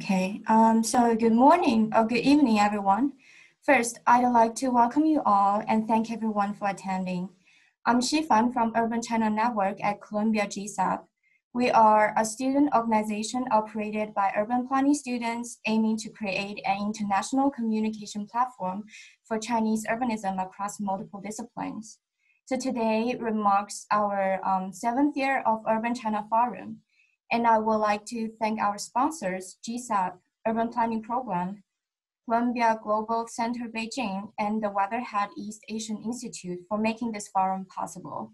Okay, um, so good morning or good evening, everyone. First, I'd like to welcome you all and thank everyone for attending. I'm Shifan from Urban China Network at Columbia GSAPP. We are a student organization operated by urban planning students aiming to create an international communication platform for Chinese urbanism across multiple disciplines. So today remarks our um, seventh year of Urban China Forum. And I would like to thank our sponsors, GSAPP, Urban Planning Program, Columbia Global Center Beijing, and the Weatherhead East Asian Institute for making this forum possible.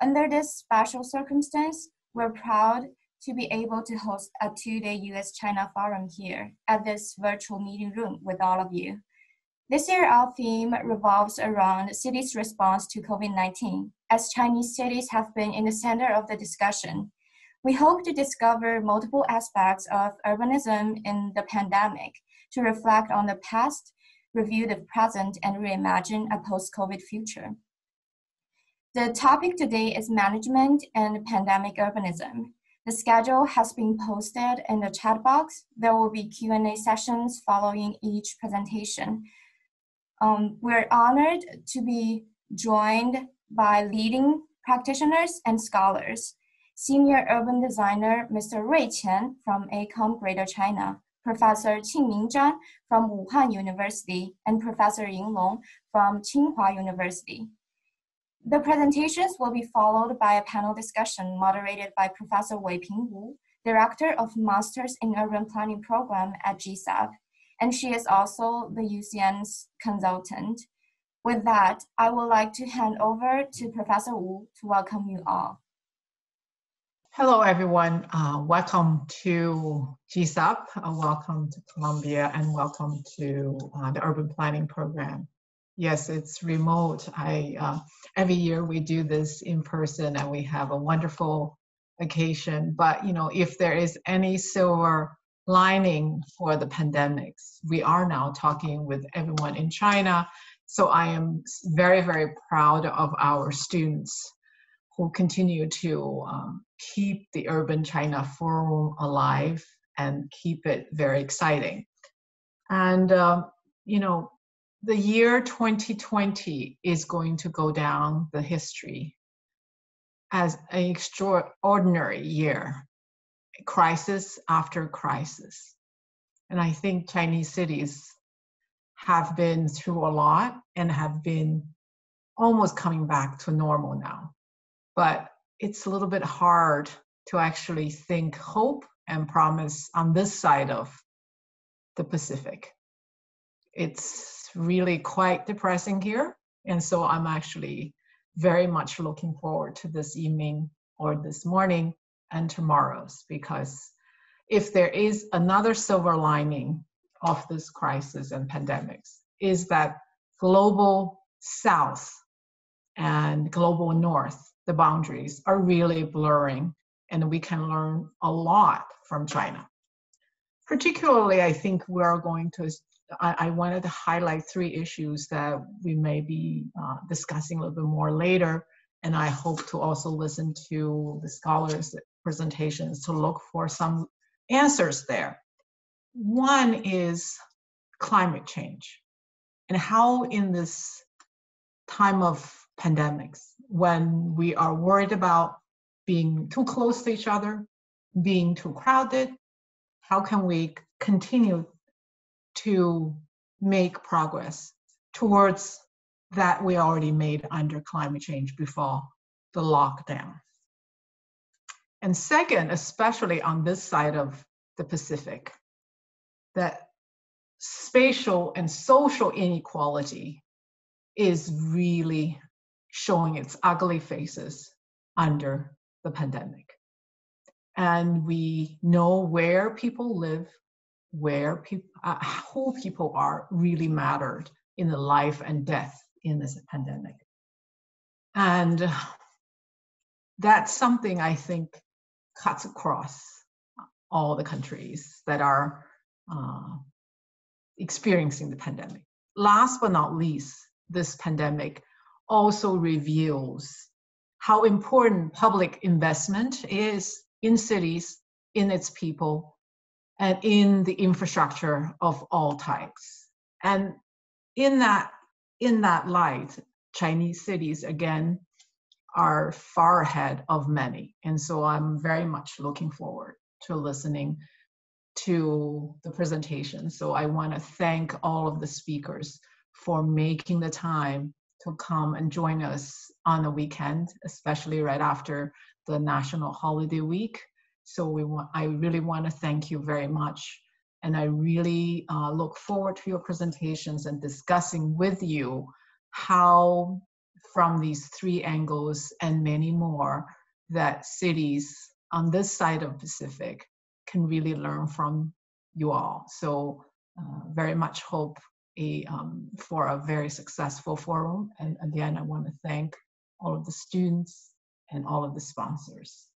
Under this special circumstance, we're proud to be able to host a two-day US-China forum here at this virtual meeting room with all of you. This year, our theme revolves around cities' response to COVID-19, as Chinese cities have been in the center of the discussion we hope to discover multiple aspects of urbanism in the pandemic to reflect on the past, review the present, and reimagine a post-COVID future. The topic today is management and pandemic urbanism. The schedule has been posted in the chat box. There will be Q&A sessions following each presentation. Um, we're honored to be joined by leading practitioners and scholars Senior Urban Designer Mr. Rui Qian from AECOM Greater China, Professor Qingming Zhan from Wuhan University, and Professor Ying Long from Tsinghua University. The presentations will be followed by a panel discussion moderated by Professor Weiping Wu, Director of Masters in Urban Planning Program at GSAPP, and she is also the UCN's consultant. With that, I would like to hand over to Professor Wu to welcome you all. Hello, everyone. Uh, welcome to GSAPP. Uh, welcome to Columbia and welcome to uh, the urban planning program. Yes, it's remote. I uh, Every year we do this in person and we have a wonderful occasion. But, you know, if there is any silver lining for the pandemics, we are now talking with everyone in China. So I am very, very proud of our students who continue to um, keep the Urban China Forum alive and keep it very exciting. And, uh, you know, the year 2020 is going to go down the history as an extraordinary year, crisis after crisis. And I think Chinese cities have been through a lot and have been almost coming back to normal now but it's a little bit hard to actually think hope and promise on this side of the Pacific. It's really quite depressing here. And so I'm actually very much looking forward to this evening or this morning and tomorrow's because if there is another silver lining of this crisis and pandemics is that global south and global north the boundaries are really blurring and we can learn a lot from China. Particularly, I think we are going to, I, I wanted to highlight three issues that we may be uh, discussing a little bit more later. And I hope to also listen to the scholars' presentations to look for some answers there. One is climate change and how in this time of pandemics, when we are worried about being too close to each other, being too crowded, how can we continue to make progress towards that we already made under climate change before the lockdown? And second, especially on this side of the Pacific, that spatial and social inequality is really showing its ugly faces under the pandemic. And we know where people live, where people, uh, who people are really mattered in the life and death in this pandemic. And that's something I think cuts across all the countries that are uh, experiencing the pandemic. Last but not least, this pandemic also reveals how important public investment is in cities, in its people, and in the infrastructure of all types. And in that, in that light, Chinese cities again are far ahead of many. And so I'm very much looking forward to listening to the presentation. So I want to thank all of the speakers for making the time to come and join us on the weekend, especially right after the national holiday week. So we want, I really want to thank you very much. And I really uh, look forward to your presentations and discussing with you how from these three angles and many more that cities on this side of Pacific can really learn from you all. So uh, very much hope a, um, for a very successful forum. And again, I want to thank all of the students and all of the sponsors.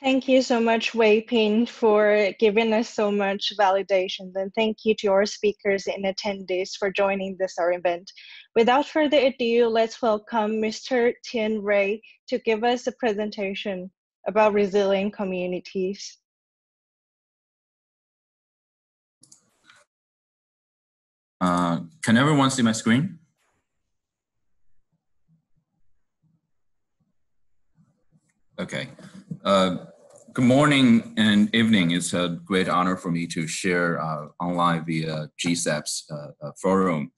Thank you so much, Wei Ping, for giving us so much validation. And thank you to our speakers and attendees for joining this our event. Without further ado, let's welcome Mr. Qian Rui to give us a presentation about resilient communities. Uh, can everyone see my screen? Okay. Uh, good morning and evening. It's a great honor for me to share uh, online via GSAPP's uh, uh, forum.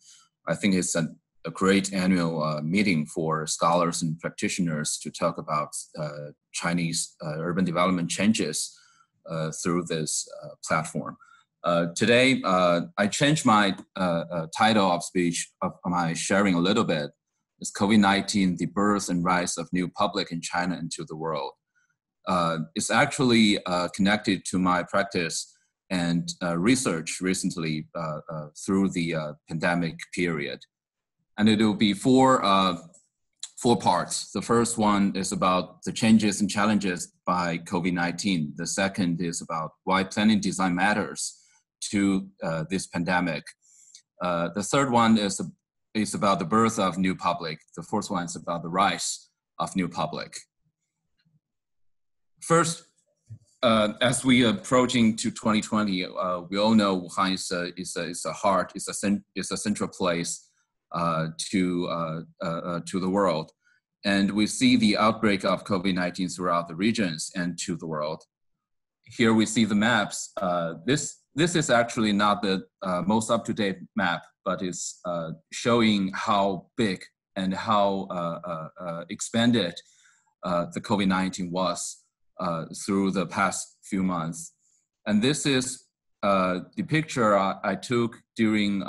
I think it's a, a great annual uh, meeting for scholars and practitioners to talk about Chinese urban development changes through this platform. Uh, today, uh, I changed my uh, uh title of speech of my sharing a little bit. It's COVID-19, the birth and rise of new public in China and to the world. Uh, it's actually uh, connected to my practice and research recently through the pandemic period. And it will be four four parts. The first one is about the changes and challenges by COVID-19. The second is about why planning design matters to uh, this pandemic. Uh, the third one is, is about the birth of new public. The fourth one is about the rise of new public. First, uh, as we are approaching to 2020, uh, we all know Wuhan is a, is a, is a heart, is a, is a central place uh, to, uh, to the world. And we see the outbreak of COVID-19 throughout the regions and to the world. Here we see the maps. this this is actually not the uh, most up-to-date map, but it's uh, showing how big and how uh, uh, uh expanded uh, the COVID-19 was through the past few months. And this is the picture I, I took during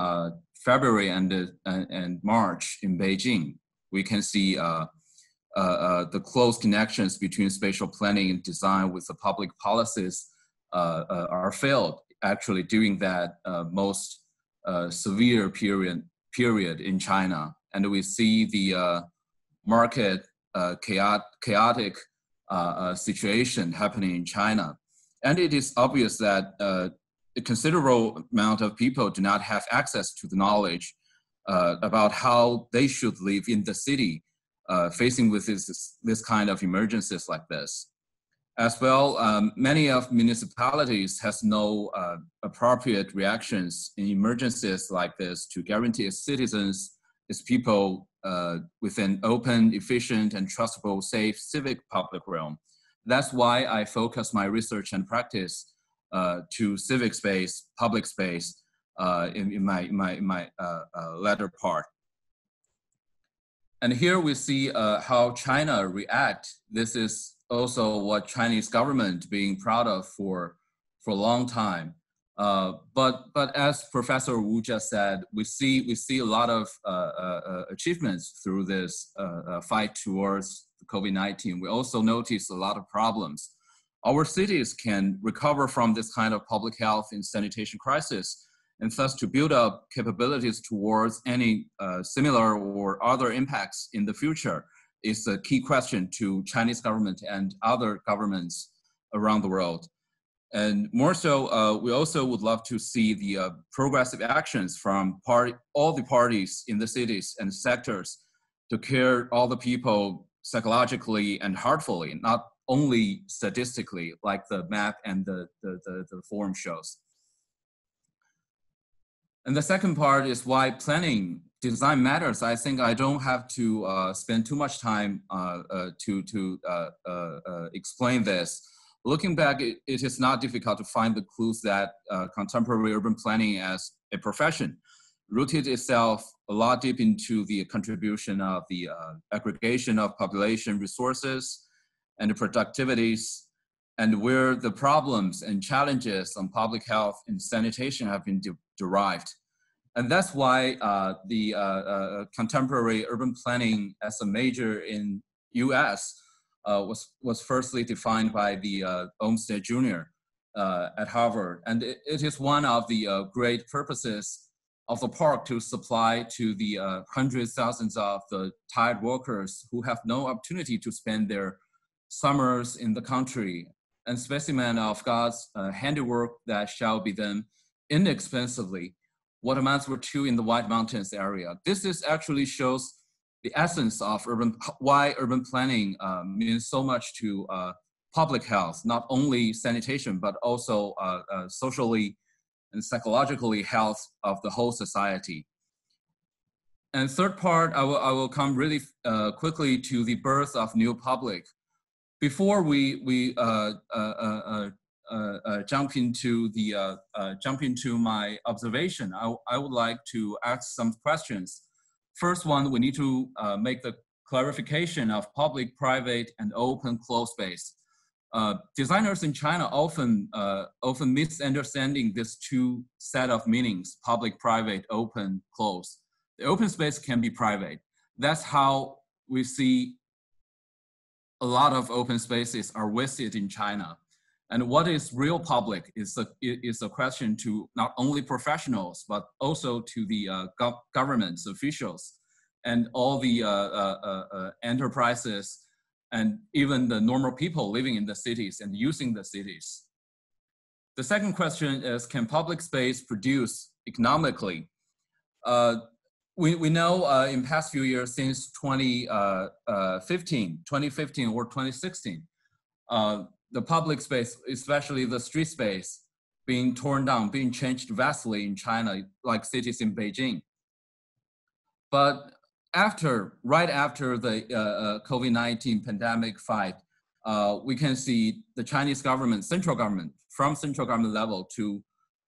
February and, and March in Beijing. We can see the close connections between spatial planning and design with the public policies uh, uh, are failed actually during that uh, most uh, severe period period in China, and we see the uh, market uh, chaotic, chaotic uh, uh, situation happening in China, and it is obvious that a considerable amount of people do not have access to the knowledge about how they should live in the city, facing with this this kind of emergencies like this. As well, um, many of municipalities has no uh, appropriate reactions in emergencies like this to guarantee its citizens, its people uh, with an open, efficient, and trustable, safe civic public realm. That's why I focus my research and practice uh, to civic space, public space uh, in, in, my, my, my uh, uh, latter part. And here we see how China react. This is also what Chinese government being proud of for for a long time. Uh, but but as Professor Wu just said, we see we see a lot of uh, uh, uh achievements through this uh, uh, fight towards COVID-19. We also notice a lot of problems. Our cities can recover from this kind of public health and sanitation crisis, and thus to build up capabilities towards any similar or other impacts in the future is a key question to Chinese government and other governments around the world. And more so, uh, we also would love to see the uh, progressive actions from party, all the parties in the cities and sectors to care all the people psychologically and heartfully, not only statistically like the map and the, the, the, the form shows. And the second part is why planning design matters. I think I don't have to uh, spend too much time uh, uh, to, to uh, uh, uh, explain this. Looking back, it, it is not difficult to find the clues that contemporary urban planning as a profession rooted itself a lot deep into the contribution of the aggregation of population resources and the productivities and where the problems and challenges on public health and sanitation have been de derived. And that's why uh, the uh, uh, contemporary urban planning as a major in US uh, was, was firstly defined by the uh, Olmsted Jr. Uh, at Harvard. And it, it is one of the great purposes of the park to supply to the hundreds, thousands of the tired workers who have no opportunity to spend their summers in the country and specimen of God's handiwork that shall be done inexpensively what amounts were two in the White Mountains area. This is actually shows the essence of urban, why urban planning uh, means so much to uh, public health, not only sanitation, but also uh, uh socially and psychologically health of the whole society. And third part, I will, I will come really uh, quickly to the birth of New Public. Before we, we uh, jump into the uh, jump into my observation, I, I would like to ask some questions. First one, we need to make the clarification of public, private, and open closed space. Uh, designers in China often uh, often misunderstanding this two set of meanings: public, private, open, closed. The open space can be private. That's how we see a lot of open spaces are wasted in China. And what is real public is a, is a question to not only professionals, but also to the uh, gov governments, officials, and all the uh, uh, uh, uh, enterprises, and even the normal people living in the cities and using the cities. The second question is, can public space produce economically? Uh, we, we know in past few years, since 2015, 2015 or 2016, the public space, especially the street space, being torn down, being changed vastly in China, like cities in Beijing. But after, right after the uh, uh, COVID-19 pandemic fight, uh, we can see the Chinese government, central government, from central government level to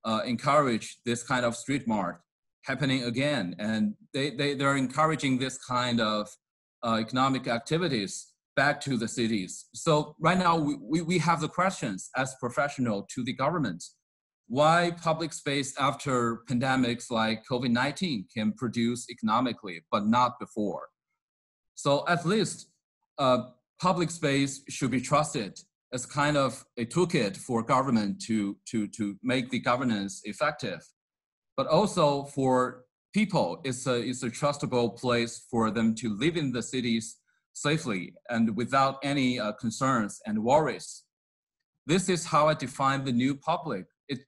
uh, encourage this kind of street mart happening again. And they, they, they're encouraging this kind of uh, economic activities back to the cities. So right now we, we, we have the questions as professional to the government. Why public space after pandemics like COVID-19 can produce economically, but not before? So at least uh, public space should be trusted as kind of a toolkit for government to, to, to make the governance effective. But also for people, it's a, it's a trustable place for them to live in the cities safely and without any uh, concerns and worries. This is how I define the new public. It,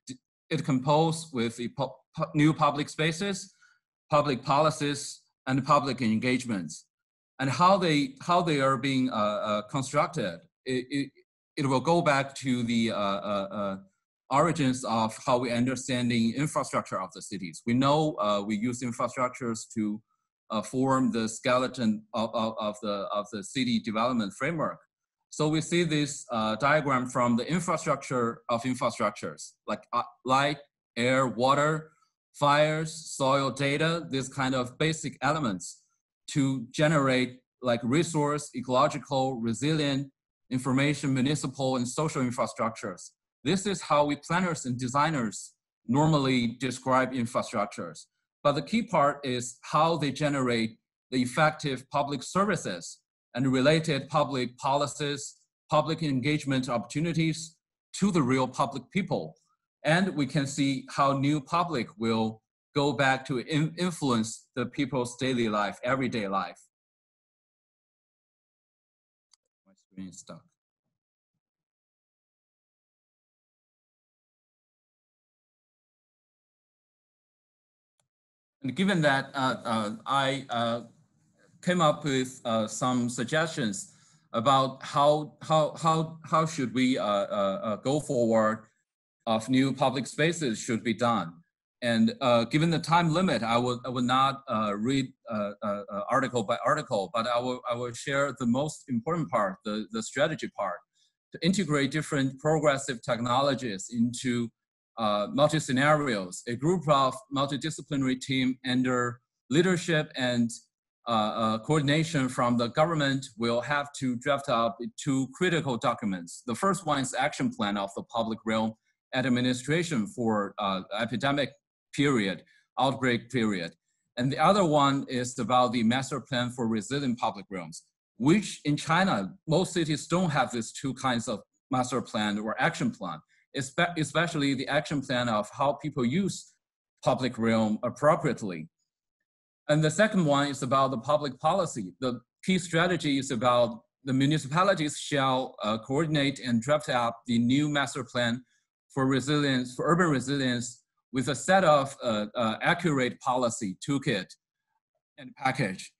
it composed with pu new public spaces, public policies, and public engagements. And how they, how they are being uh, uh, constructed, it, it, it, will go back to the uh, uh, uh, origins of how we understanding infrastructure of the cities. We know we use infrastructures to uh, form the skeleton of, of, of, the, of the city development framework. So we see this uh, diagram from the infrastructure of infrastructures, like uh, light, air, water, fires, soil data, these kind of basic elements to generate like resource, ecological, resilient, information, municipal, and social infrastructures. This is how we planners and designers normally describe infrastructures. But the key part is how they generate the effective public services and related public policies, public engagement opportunities to the real public people. And we can see how new public will go back to in influence the people's daily life, everyday life. My screen is stuck. And given that uh, uh, I uh, came up with some suggestions, about how how how how should we go forward of new public spaces should be done. And uh, given the time limit, I will I will not uh, read uh, article by article, but I will I will share the most important part, the the strategy part, to integrate different progressive technologies into multi scenarios. A group of multidisciplinary team under leadership and uh, uh, coordination from the government will have to draft up two critical documents. The first one is action plan of the public realm administration for uh, epidemic period, outbreak period. And the other one is about the master plan for resilient public realms, which in China, most cities don't have these two kinds of master plan or action plan, especially the action plan of how people use public realm appropriately. And the second one is about the public policy. The key strategy is about the municipalities shall uh, coordinate and draft up the new master plan for resilience, for urban resilience with a set of uh, uh, accurate policy toolkit and package.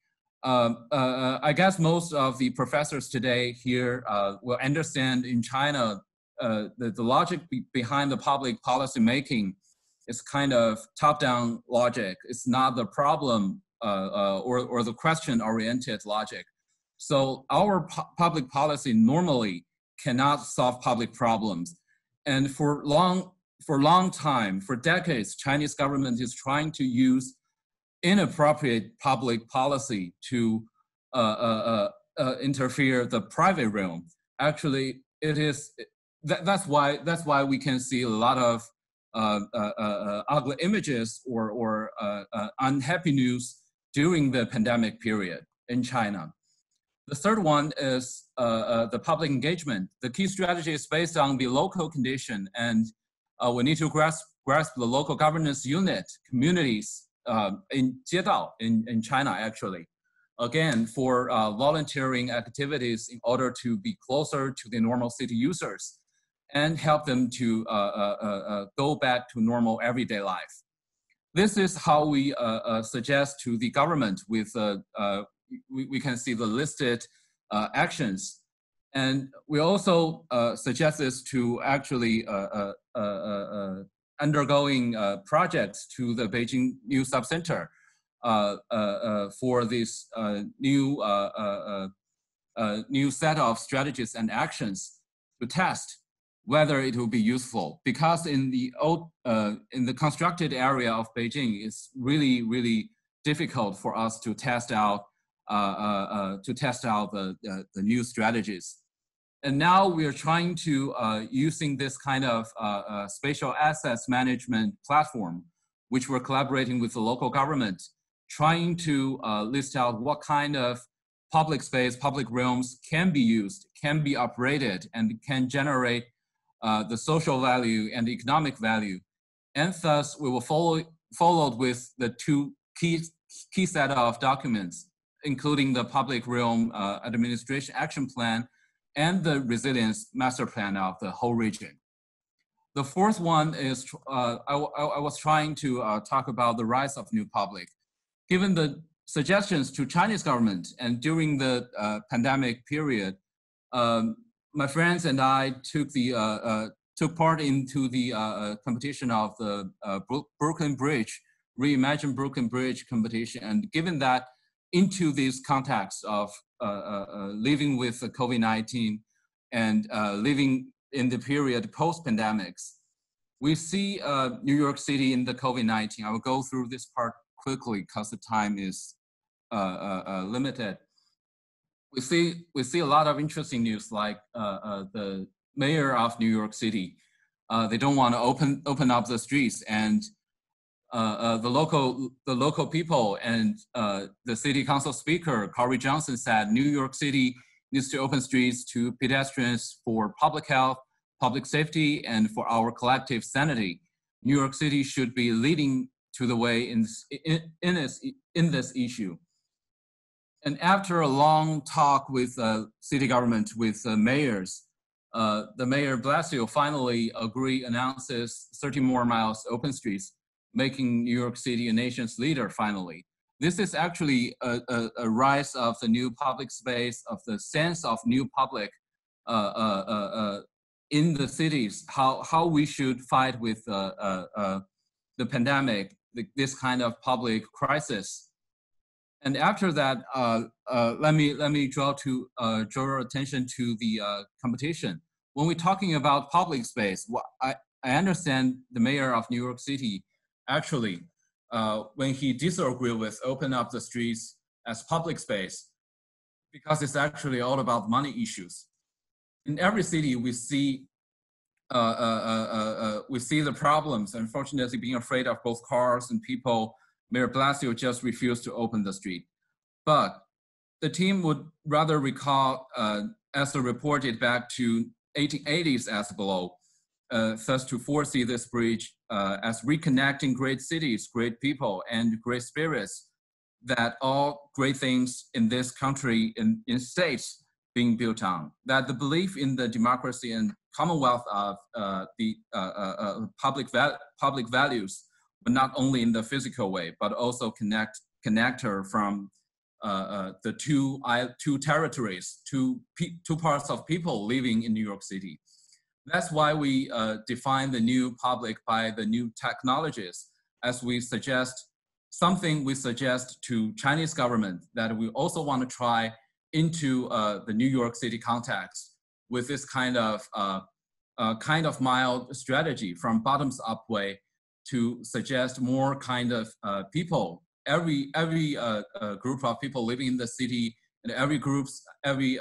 Um, uh, uh, I guess most of the professors today here uh, will understand in China the, the logic be behind the public policy making is kind of top-down logic. It's not the problem uh, uh, or, or the question-oriented logic. So our pu public policy normally cannot solve public problems. And for long, for long time, for decades, Chinese government is trying to use inappropriate public policy to uh, uh, uh, uh interfere the private realm. Actually, it is that, that's why that's why we can see a lot of uh, uh, uh, ugly images or, or unhappy news during the pandemic period in China. The third one is the public engagement. The key strategy is based on the local condition and we need to grasp, grasp the local governance unit, communities in Jiedao in, in China actually again for uh, volunteering activities in order to be closer to the normal city users and help them to uh, uh, uh, uh, go back to normal everyday life. This is how we uh, suggest to the government with, we, we, can see the listed actions. And we also suggest this to actually undergoing projects to the Beijing New Subcenter uh, uh, uh, for this new new set of strategies and actions to test whether it will be useful because in the old uh, in the constructed area of Beijing it's really really difficult for us to test out uh, uh, uh to test out the, the, new strategies. And now we are trying to uh, using this kind of uh, spatial assets management platform which we're collaborating with the local government trying to list out what kind of public space public realms can be used can be operated and can generate uh, the social value and the economic value. And thus, we will follow followed with the two key, key set of documents, including the public realm uh, administration action plan and the resilience master plan of the whole region. The fourth one is, uh, I, I, was trying to uh, talk about the rise of new public. Given the suggestions to Chinese government and during the uh, pandemic period, um, my friends and I took the uh, uh, took part into the uh, competition of the Brooklyn Bridge, Reimagine Brooklyn Bridge competition. And given that into this context of living with COVID-19 and living in the period post-pandemics, we see uh, New York City in the COVID-19. I will go through this part quickly because the time is uh, uh, limited we see we see a lot of interesting news like uh, uh, the mayor of New York City. Uh, they don't want to open open up the streets, and uh, uh, the local the local people and uh, the city council speaker Corey Johnson said New York City needs to open streets to pedestrians for public health, public safety, and for our collective sanity. New York City should be leading to the way in in, in this in this issue. And after a long talk with uh, city government, with uh, mayors, uh, the mayor Blasio finally agree announces 30 more miles open streets, making New York City a nation's leader finally. this is actually a, a, a, rise of the new public space, of the sense of new public uh, uh, uh, in the cities, how, how we should fight with the pandemic, the, this kind of public crisis. And after that, let, me, let me draw, to, draw your attention to the competition. When we're talking about public space, I, I understand the mayor of New York City actually uh, when he disagree with open up the streets as public space because it's actually all about money issues. In every city, we see uh, uh, uh, uh we see the problems. Unfortunately, being afraid of both cars and people, Mayor Blasio just refused to open the street. But the team would rather recall, uh, as reported back to 1880s as below, uh, thus to foresee this bridge uh, as reconnecting great cities, great people, and great spirits, that all great things in this country, in, in states, being built on. That the belief in the democracy and commonwealth of uh, the uh, uh, uh, public, val public values, but not only in the physical way, but also connect connector from the two, two territories, two, two parts of people living in New York City. That's why we uh, define the new public by the new technologies, as we suggest something we suggest to Chinese government that we also want to try into uh, the New York City context with this kind of uh, uh kind of mild strategy from bottoms up way to suggest more kind of uh, people every every uh, group of people living in the city and every groups every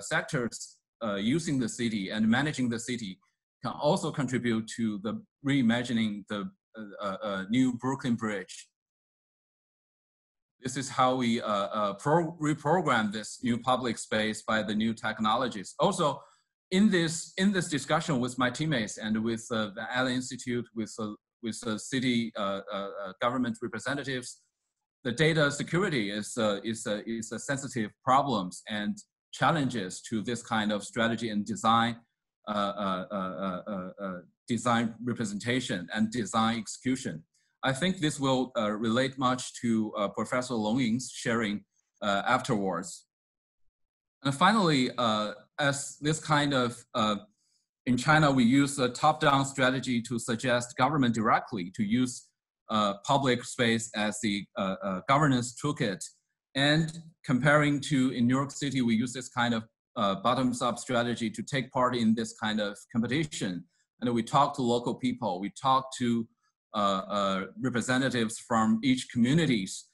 sectors uh, using the city and managing the city can also contribute to the reimagining the uh, uh, uh new Brooklyn Bridge. This is how we uh, uh, reprogram this new public space by the new technologies. Also, in this in this discussion with my teammates and with the Allen Institute, with with the city uh, uh, uh, government representatives, the data security is is is a sensitive problems and challenges to this kind of strategy and design, uh, uh, uh, design representation and design execution. I think this will relate much to Professor Long sharing afterwards. And finally, as this kind of in China, we use a top-down strategy to suggest government directly to use uh, public space as the uh, uh, governance toolkit and comparing to in New York City, we use this kind of uh, bottoms up strategy to take part in this kind of competition. And we talk to local people, we talk to uh, uh, representatives from each communities.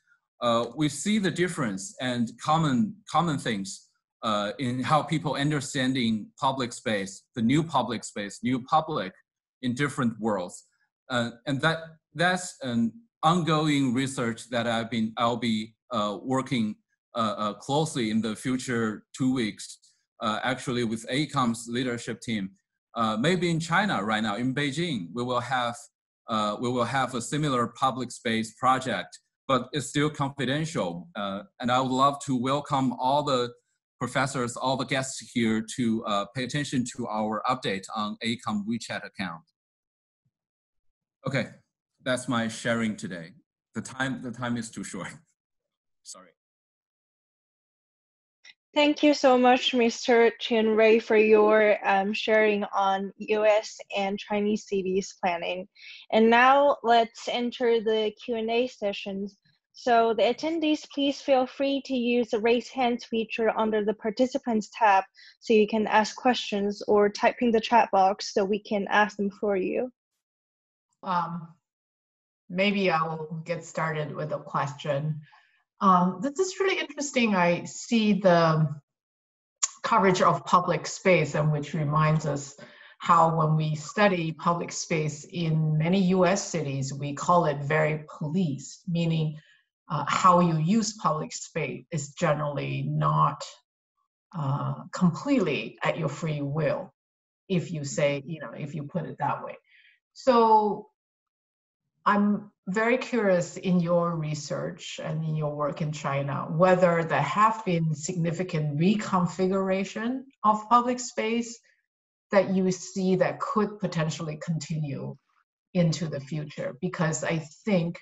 We see the difference and common, common things uh, in how people understanding public space, the new public space, new public in different worlds. Uh, and that, that's an ongoing research that I've been, I'll be uh, working uh, uh, closely in the future two weeks, actually with AECOM's leadership team. maybe in China right now, in Beijing, we will have we will have a similar public space project, but it's still confidential. and I would love to welcome all the professors, all the guests here to uh, pay attention to our update on AECOM WeChat account. Okay, that's my sharing today. The time, the time is too short. Sorry. Thank you so much, Mr. Qian Rui, for your um, sharing on US and Chinese cities planning. And now let's enter the Q&A sessions. So the attendees, please feel free to use the raise hands feature under the participants tab so you can ask questions or type in the chat box so we can ask them for you. Um, maybe I will get started with a question. Um, this is really interesting. I see the coverage of public space, and which reminds us how when we study public space in many US cities, we call it very policed, meaning uh, how you use public space is generally not uh, completely at your free will, if you say, you know, if you put it that way. So I'm very curious in your research and in your work in China whether there have been significant reconfiguration of public space that you see that could potentially continue into the future because I think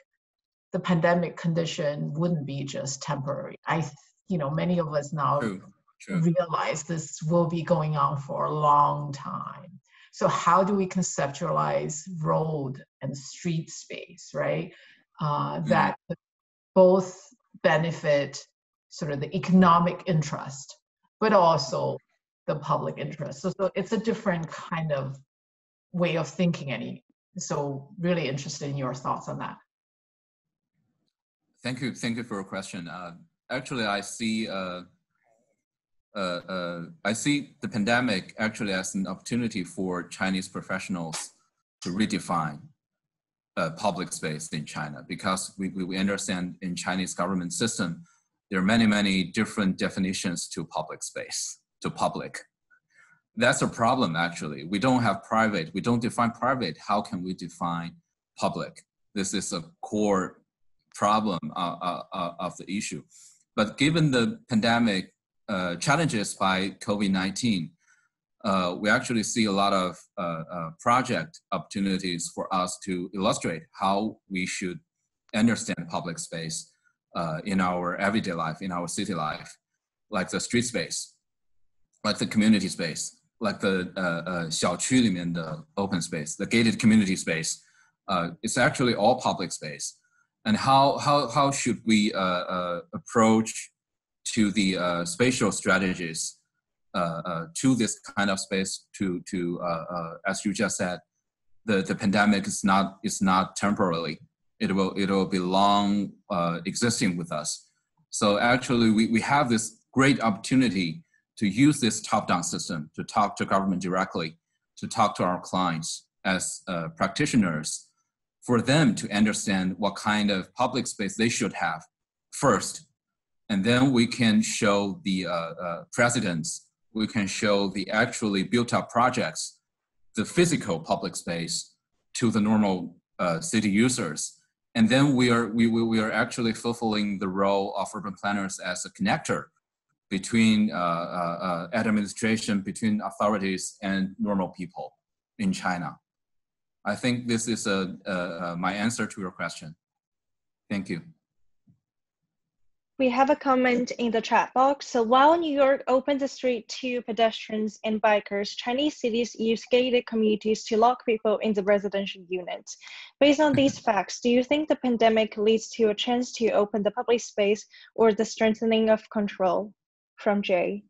the pandemic condition wouldn't be just temporary. I, you know, many of us now True. True. realize this will be going on for a long time. So how do we conceptualize road and street space, right? Uh, that both benefit sort of the economic interest, but also the public interest. So, so it's a different kind of way of thinking. Any so really interested in your thoughts on that. Thank you. Thank you for your question. Uh, actually, I see. Uh, uh, uh, I see the pandemic actually as an opportunity for Chinese professionals to redefine uh, public space in China because we, we understand in Chinese government system there are many many different definitions to public space to public. That's a problem actually. We don't have private. We don't define private. How can we define public? This is a core problem uh, uh, uh of the issue. But given the pandemic uh, challenges by COVID-19, uh, we actually see a lot of uh, uh, project opportunities for us to illustrate how we should understand public space uh, in our everyday life, in our city life, like the street space, like the community space, like the uh, 小区里面的 open space, the gated community space. it's actually all public space. And how, how, how should we approach to the uh, spatial strategies uh, uh, to this kind of space to to uh, as you just said the, the pandemic is not is not temporarily. It will it will be long existing with us. So actually we, we have this great opportunity to use this top-down system to talk to government directly to talk to our clients as uh, practitioners for them to understand what kind of public space they should have first and then we can show the uh, uh, presidents, we can show the actually built up projects, the physical public space to the normal uh, city users. And then we are, we, we are actually fulfilling the role of urban planners as a connector between uh, uh, uh, administration, between authorities and normal people in China. I think this is a, my answer to your question. Thank you. We have a comment in the chat box. So while New York opened the street to pedestrians and bikers, Chinese cities use gated communities to lock people in the residential units. Based on these facts, do you think the pandemic leads to a chance to open the public space or the strengthening of control? From Jay.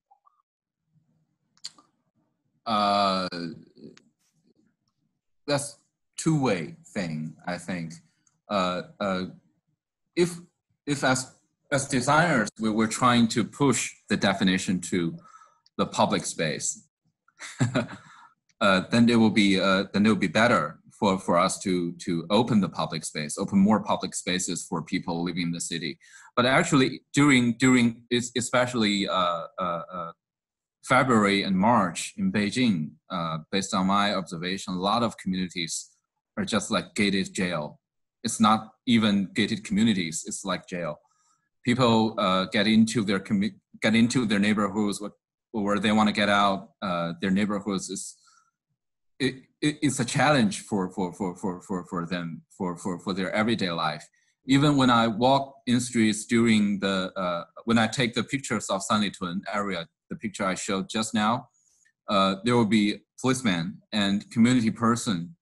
Uh, that's two-way thing, I think. Uh, uh, if if as as designers, we were trying to push the definition to the public space. uh, then it will be uh, then it will be better for, for us to to open the public space, open more public spaces for people living in the city. But actually, during during especially uh, uh, uh, February and March in Beijing, uh, based on my observation, a lot of communities are just like gated jail. It's not even gated communities; it's like jail people uh, get into their commu- get into their neighborhoods where they want to get out uh, their neighborhoods is it, it, it's a challenge for, for, for, for, for, for them for, for, for their everyday life even when i walk in streets during the uh, when i take the pictures of sanlitun area the picture i showed just now uh, there will be policemen and community person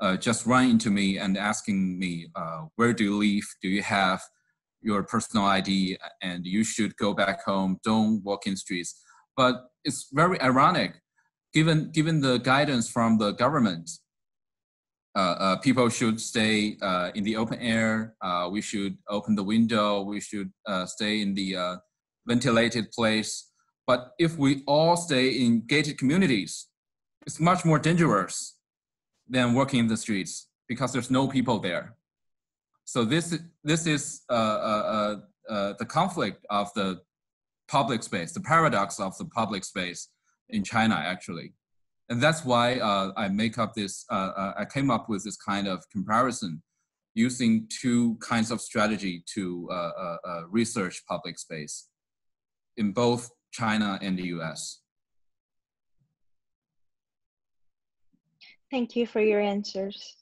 uh, just run into me and asking me uh, where do you live do you have your personal ID and you should go back home. Don't walk in streets. But it's very ironic, given given the guidance from the government. Uh, uh, people should stay uh, in the open air. We should open the window. We should stay in the ventilated place. But if we all stay in gated communities, it's much more dangerous than working in the streets because there's no people there. So this this is uh, uh, uh, uh, the conflict of the public space, the paradox of the public space in China, actually, and that's why uh, I make up this. Uh, I came up with this kind of comparison using two kinds of strategy to research public space in both China and the US? Thank you for your answers.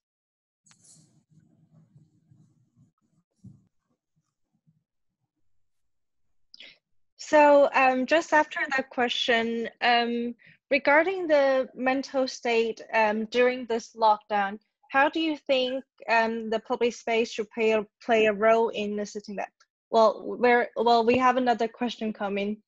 So um, just after that question, um, regarding the mental state um, during this lockdown, how do you think um, the public space should play a, play a role in assisting that? Well, where well we have another question coming.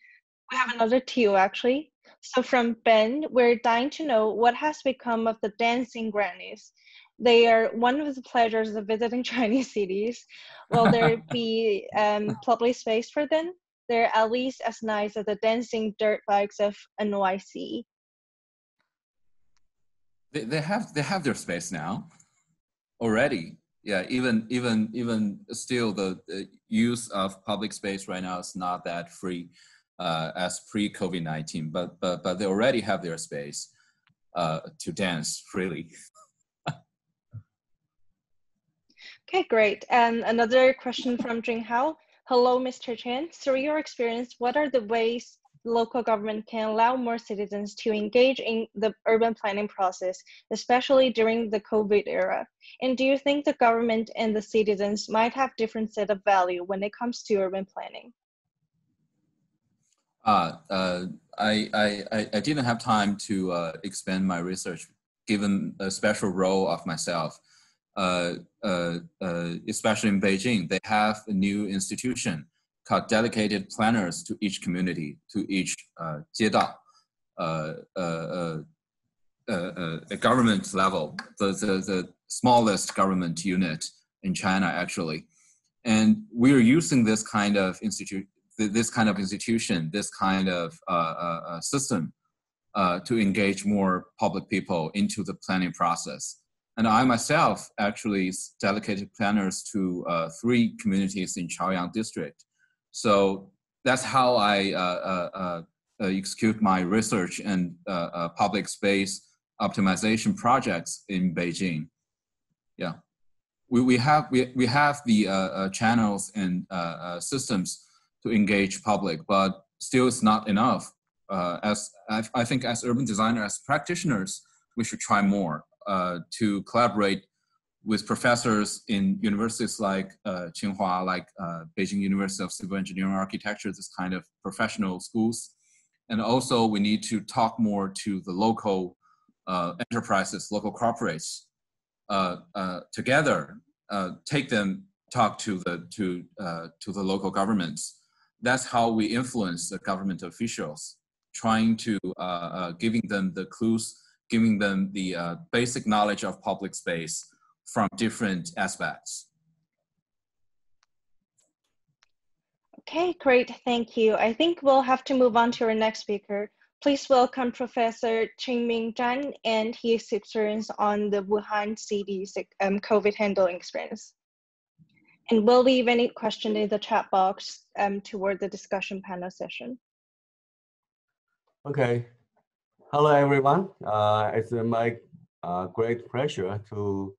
We have another two actually. So from Ben, we're dying to know what has become of the dancing grannies. They are one of the pleasures of visiting Chinese cities. Will there be um, public space for them? They're at least as nice as the dancing dirt bikes of NYC. They, they have they have their space now already. Yeah, even even even still, the, the use of public space right now is not that free uh, as pre COVID nineteen. But but but they already have their space uh, to dance freely. okay, great. And another question from Jing Hao. Hello, Mr. Chen. Through your experience, what are the ways local government can allow more citizens to engage in the urban planning process, especially during the COVID era? And do you think the government and the citizens might have different set of value when it comes to urban planning? Uh, uh, I, I, I didn't have time to uh, expand my research given a special role of myself. Uh, uh, uh, especially in Beijing, they have a new institution called dedicated planners to each community, to each uh, 街道, uh, uh, uh, government level, the, the, the smallest government unit in China actually. And we're using this kind of institute, this kind of institution, this kind of system to engage more public people into the planning process. And I myself actually delegated planners to uh, three communities in Chaoyang district. So that's how I uh, uh, uh, uh execute my research and uh, public space optimization projects in Beijing. Yeah, we, we have we, we have the channels and systems to engage public, but still it's not enough. as I, I think as urban designers, as practitioners, we should try more uh, to collaborate with professors in universities like uh, Tsinghua, like uh, Beijing University of Civil Engineering and Architecture, this kind of professional schools. And also we need to talk more to the local uh, enterprises, local corporates uh, uh, together, uh, take them, talk to the, to, to the local governments. That's how we influence the government officials, trying to giving them the clues giving them the uh, basic knowledge of public space from different aspects. Okay, great, thank you. I think we'll have to move on to our next speaker. Please welcome Professor Qingming Zhan and his experience on the Wuhan city's um, COVID handling experience. And we'll leave any question in the chat box um, toward the discussion panel session. Okay, Hello, everyone. Uh, it's my uh, great pleasure to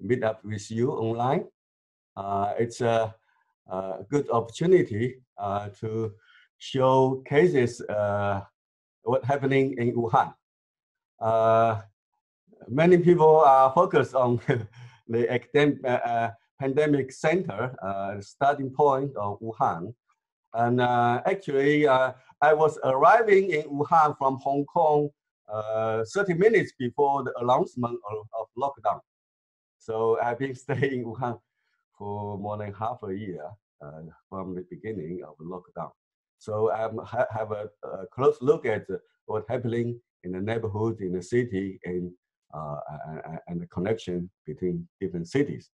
meet up with you online. Uh, it's a, a, good opportunity uh, to show cases uh, what happening in Wuhan. Uh, many people are focused on the academic, pandemic center, starting point of Wuhan. And actually, I was arriving in Wuhan from Hong Kong uh, 30 minutes before the announcement of, of, lockdown. So I've been staying in Wuhan for more than half a year uh, from the beginning of lockdown. So I ha have a, a, close look at what's happening in the neighborhood, in the city, and, uh, and the connection between different cities.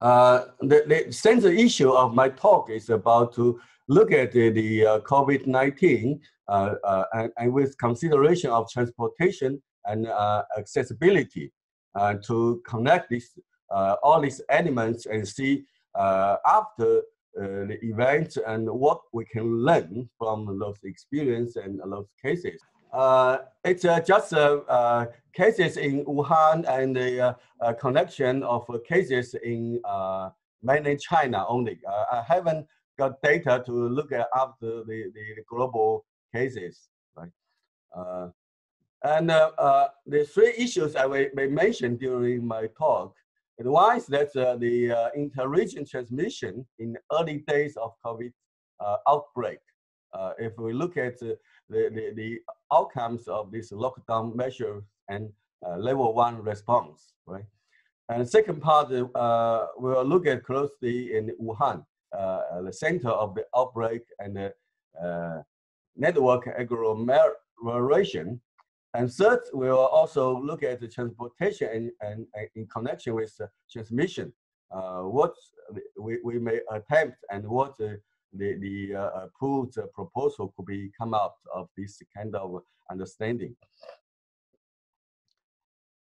Uh, the, the central issue of my talk is about to look at the, the uh, COVID-19 uh, uh, and, and, with consideration of transportation and uh, accessibility to connect this, all these elements and see after the event and what we can learn from those experience and those cases. Uh, it's uh, just uh, cases in Wuhan and the connection of cases in mainland China only. I haven't got data to look at after the, the, global cases, right? Uh, and uh, uh, the three issues I will mention during my talk. And one is that uh, the uh, interregion transmission in early days of COVID outbreak. if we look at the, the, the outcomes of this lockdown measure and level one response, right? And the second part, uh, we'll look at closely in Wuhan, uh, the center of the outbreak and uh, network agglomeration. And third, we'll also look at the transportation and, and, and in connection with transmission. Uh, what we, we may attempt and what the, the uh, approved proposal could be come out of this kind of understanding.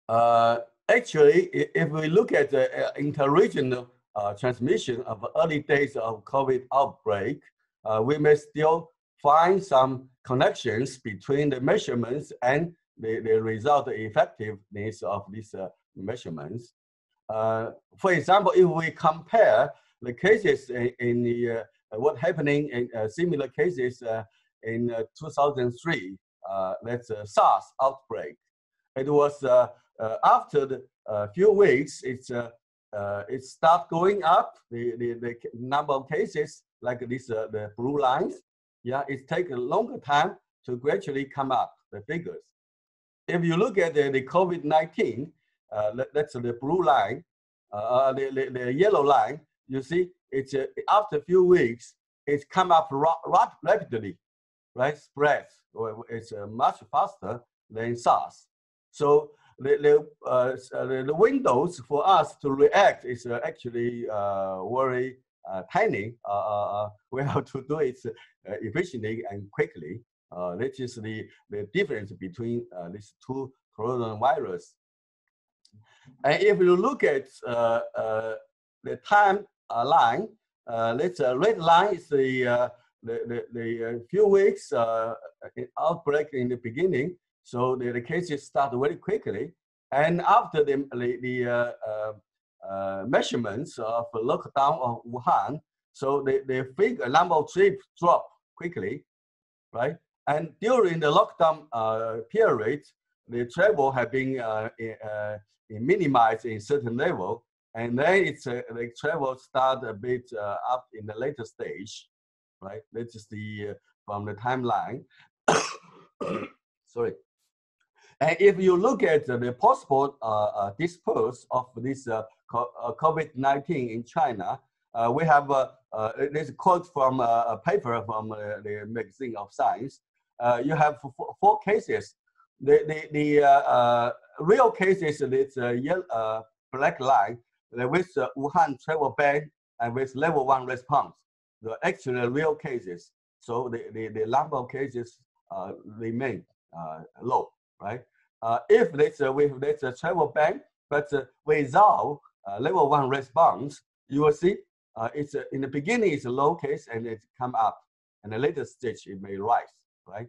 Uh, actually, if we look at the uh, interregional uh, transmission of early days of COVID outbreak, uh, we may still find some connections between the measurements and the, the result effectiveness of these uh, measurements. For example, if we compare the cases in, in the what happening in similar cases in 2003, that's SARS outbreak. It was uh, after a uh, few weeks, it's uh, it start going up. The, the, the number of cases like this, the blue lines, yeah, it take a longer time to gradually come up the figures. If you look at the, the COVID-19, uh, that, that's the blue line, uh, the, the, the, yellow line, you see, it's uh, after a few weeks, it's come up ra rapidly, right? Spread. It's much faster than SARS. So the, the, uh, uh, the, the, windows for us to react is uh, actually uh, very uh, tiny. Uh, we have to do it efficiently and quickly. this is the, the difference between these two coronavirus. And if you look at the time line, this red line is the, the, the, the few weeks outbreak in the beginning, so the, the cases start very quickly. And after the, the, uh, uh, uh measurements of lockdown of Wuhan, so the, the figure, number of trips drop quickly, right? And during the lockdown uh, period, the travel have been uh, uh, minimized in certain level, and then it's uh, the travel start a bit uh, up in the later stage, right? This is the from the timeline. Sorry. And if you look at the possible uh, uh, of this uh, COVID-19 in China, we have this quote from a paper from the magazine of Science. you have four cases. The, the, the real cases, it's a yellow, black line with the Wuhan travel ban and with level one response. The actual real cases. So the, the, the number of cases uh, remain uh, low right? Uh, if there's a, if there's a travel ban, but uh, without uh, level one response, you will see uh, it's in the beginning it's a low case and it come up, and the later stage it may rise, right?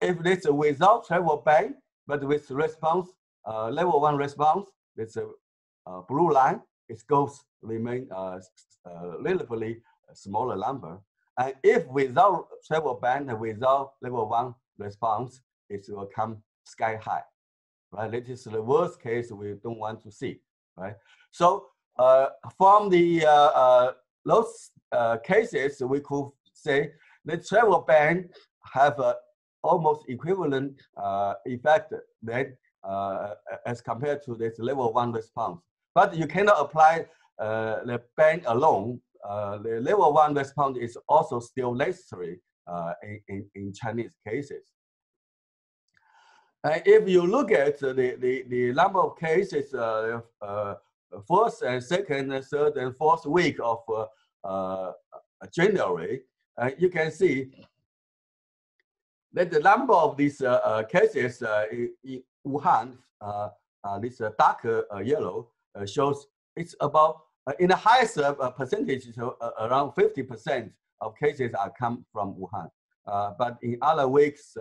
If there's a without travel ban, but with response, uh, level one response, it's a blue line, it goes remain relatively smaller number. And if without travel ban and without level one response, it will come sky high, right? That is the worst case we don't want to see, right? So uh, from the uh, uh, those uh, cases, we could say the travel ban have a almost equivalent uh, effect that uh, as compared to this level one response. But you cannot apply the ban alone. the level one response is also still necessary in, in, in Chinese cases. And if you look at the, the, the number of cases, uh, uh, first and second and third and fourth week of uh, uh January, uh, you can see that the number of these uh, cases in, Wuhan, this darker yellow, shows it's about, in the highest percentage, so, around 50% of cases are come from Wuhan. but in other weeks,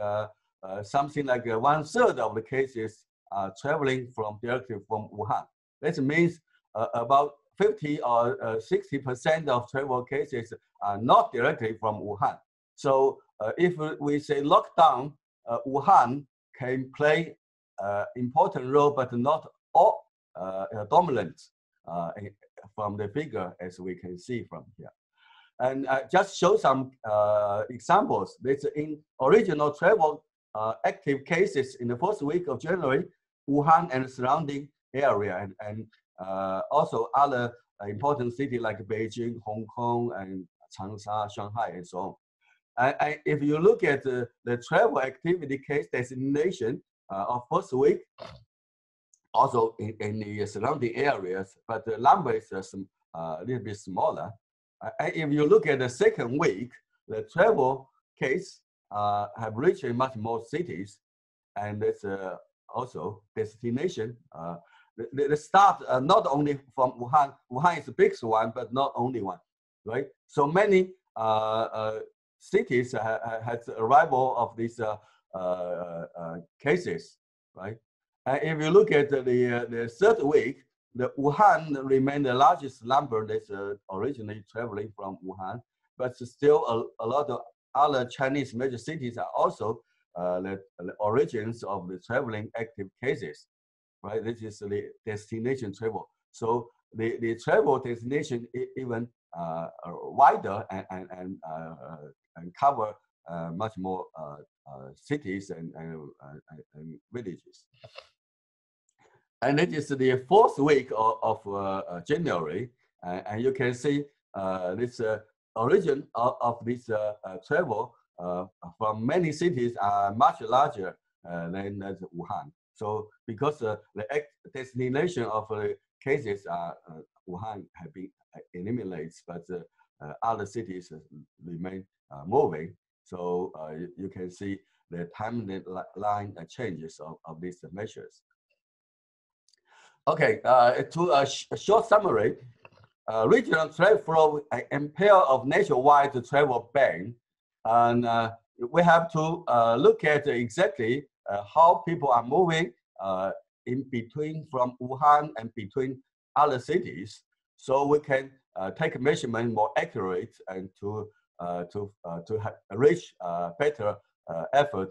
uh, something like uh, one third of the cases are traveling from directly from Wuhan. This means uh, about 50 or 60% of travel cases are not directly from Wuhan. So if we say lockdown, Wuhan can play uh, important role, but not all uh, dominant uh, from the figure as we can see from here. And uh, just show some uh, examples. This in original travel uh, active cases in the first week of January, Wuhan and surrounding area, and, and uh, also other important cities like Beijing, Hong Kong, and Changsha, Shanghai, and so on. And, and if you look at the, travel activity case designation uh, of first week, also in, in the surrounding areas, but the number is uh, a little bit smaller. And if you look at the second week, the travel case uh, have reached much more cities, and it's uh, also destination. Uh, the, the start uh, not only from Wuhan. Wuhan is the biggest one, but not only one, right? So many uh, uh, cities ha, has arrival of these cases, right? And if you look at the the third week, the Wuhan remained the largest number that's originally traveling from Wuhan, but still a, a lot of other Chinese major cities are also uh, the, the, origins of the traveling active cases, right? This is the destination travel. So the, the travel destination even uh, wider and, and, and, uh, and cover uh, much more uh, uh, cities and, and, and, villages. And it is the fourth week of, of January, and you can see uh, this origin of, of this uh, uh, travel uh, from many cities are much larger than Wuhan. So because the destination of the cases are Wuhan have been eliminated, but other cities remain moving. So you, you, can see the timeline changes of, of these measures. Okay, uh, to a, sh a, short summary, uh, regional trade flow impair of nationwide travel ban. And uh, we have to uh, look at exactly uh, how people are moving uh, in between from Wuhan and between other cities. So we can uh, take measurement more accurate and to, to, to reach better effort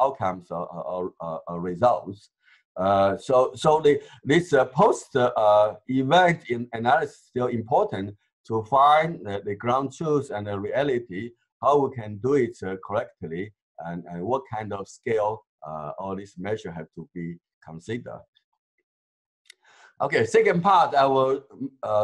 outcomes or, results. Uh, so, so the, this uh, post-event uh, analysis is still important to find the ground truth and the reality, how we can do it uh, correctly, and, and what kind of scale uh, all these measures have to be considered. Okay, second part, I will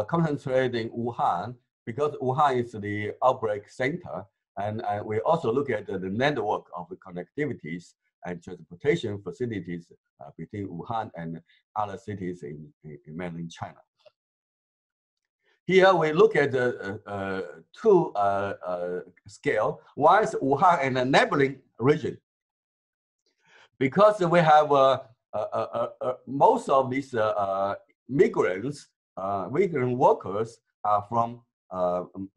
concentrate in Wuhan because Wuhan is the outbreak center, and, and we also look at the network of the connectivities and transportation facilities uh, between Wuhan and other cities in, in, mainland China. Here we look at the uh, uh, two uh, uh, scale. One is Wuhan and the neighboring region. Because we have uh, most of these migrants, migrant workers are from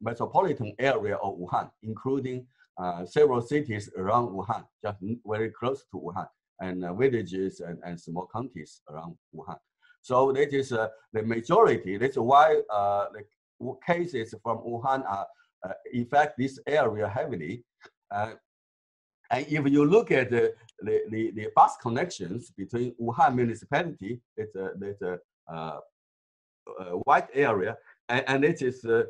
metropolitan area of Wuhan, including uh, several cities around Wuhan, just very close to Wuhan, and uh, villages and, and small counties around Wuhan. So that is uh, the majority. That's why uh, the cases from Wuhan are uh, affect this area heavily. And if you look at the, the, the, bus connections between Wuhan municipality, it's a, it's a, white area, and, and it is the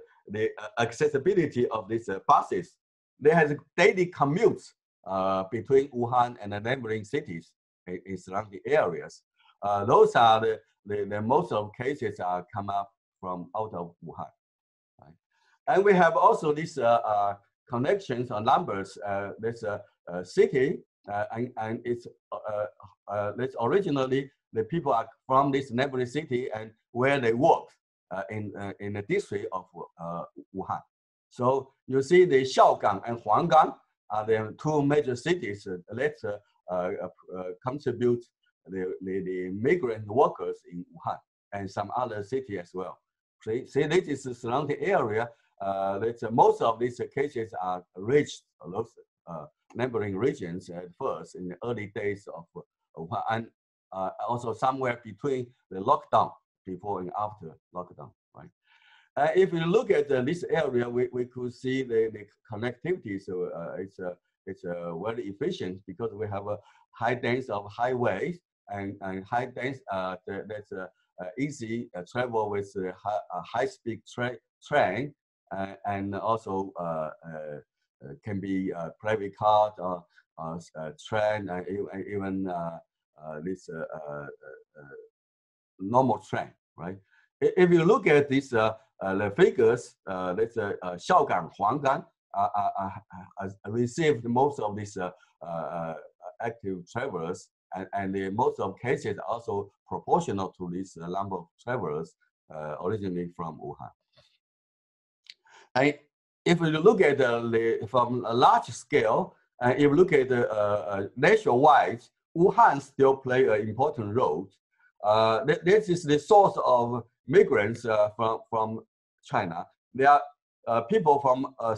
accessibility of these buses there has daily commutes uh, between Wuhan and the neighboring cities in, in surrounding areas. Uh, those are the, the, the, most of cases are come up from out of Wuhan. Right? And we have also these uh, uh connections or numbers. Uh, this uh, city and, and it's, it's originally the people are from this neighboring city and where they work in, in the district of Wuhan. So you see the Xiaogan and Huanggang are the two major cities that uh, uh, uh, contribute the, the, the, migrant workers in Wuhan and some other city as well. See, see this is the surrounding area uh, that most of these cases are reached those uh, neighboring regions at first in the early days of Wuhan and uh, also somewhere between the lockdown before and after lockdown. Uh, if you look at uh, this area, we, we could see the, the connectivity. So uh, it's uh, it's uh, very efficient because we have a high dense of highways and, and high dense uh, that's uh, easy travel with a high, high speed tra train uh, and also uh, can be private car or train, and even this normal train, right? If you look at these the figures, let's say Xiaogan, Huanggang, uh, received most of these active travelers and, and most of cases also proportional to this number of travelers originally from Wuhan. And if you look at the, from a large scale, and if you look at the uh, nationwide, Wuhan still play an important role. Uh, this is the source of migrants uh, from, from China. There are uh, people from uh,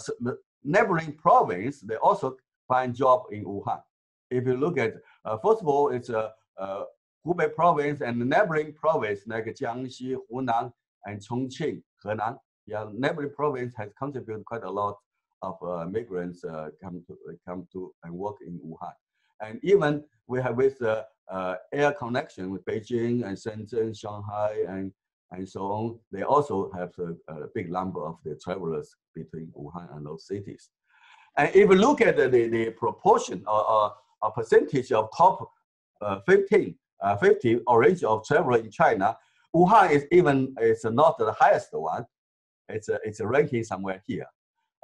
neighboring province, they also find job in Wuhan. If you look at, uh, first of all, it's a uh, Hubei province and neighboring province like Jiangxi, Hunan, and Chongqing, Henan. Yeah, neighboring province has contributed quite a lot of uh, migrants uh, come to come to and work in Wuhan. And even we have with uh, uh, air connection with Beijing and Shenzhen, Shanghai, and and so on. They also have a, a big number of the travelers between Wuhan and those cities. And if you look at the, the, the proportion or, or, a percentage of top uh, 15, uh, 50 origin of traveler in China, Wuhan is even is not the highest one. It's a, it's a ranking somewhere here.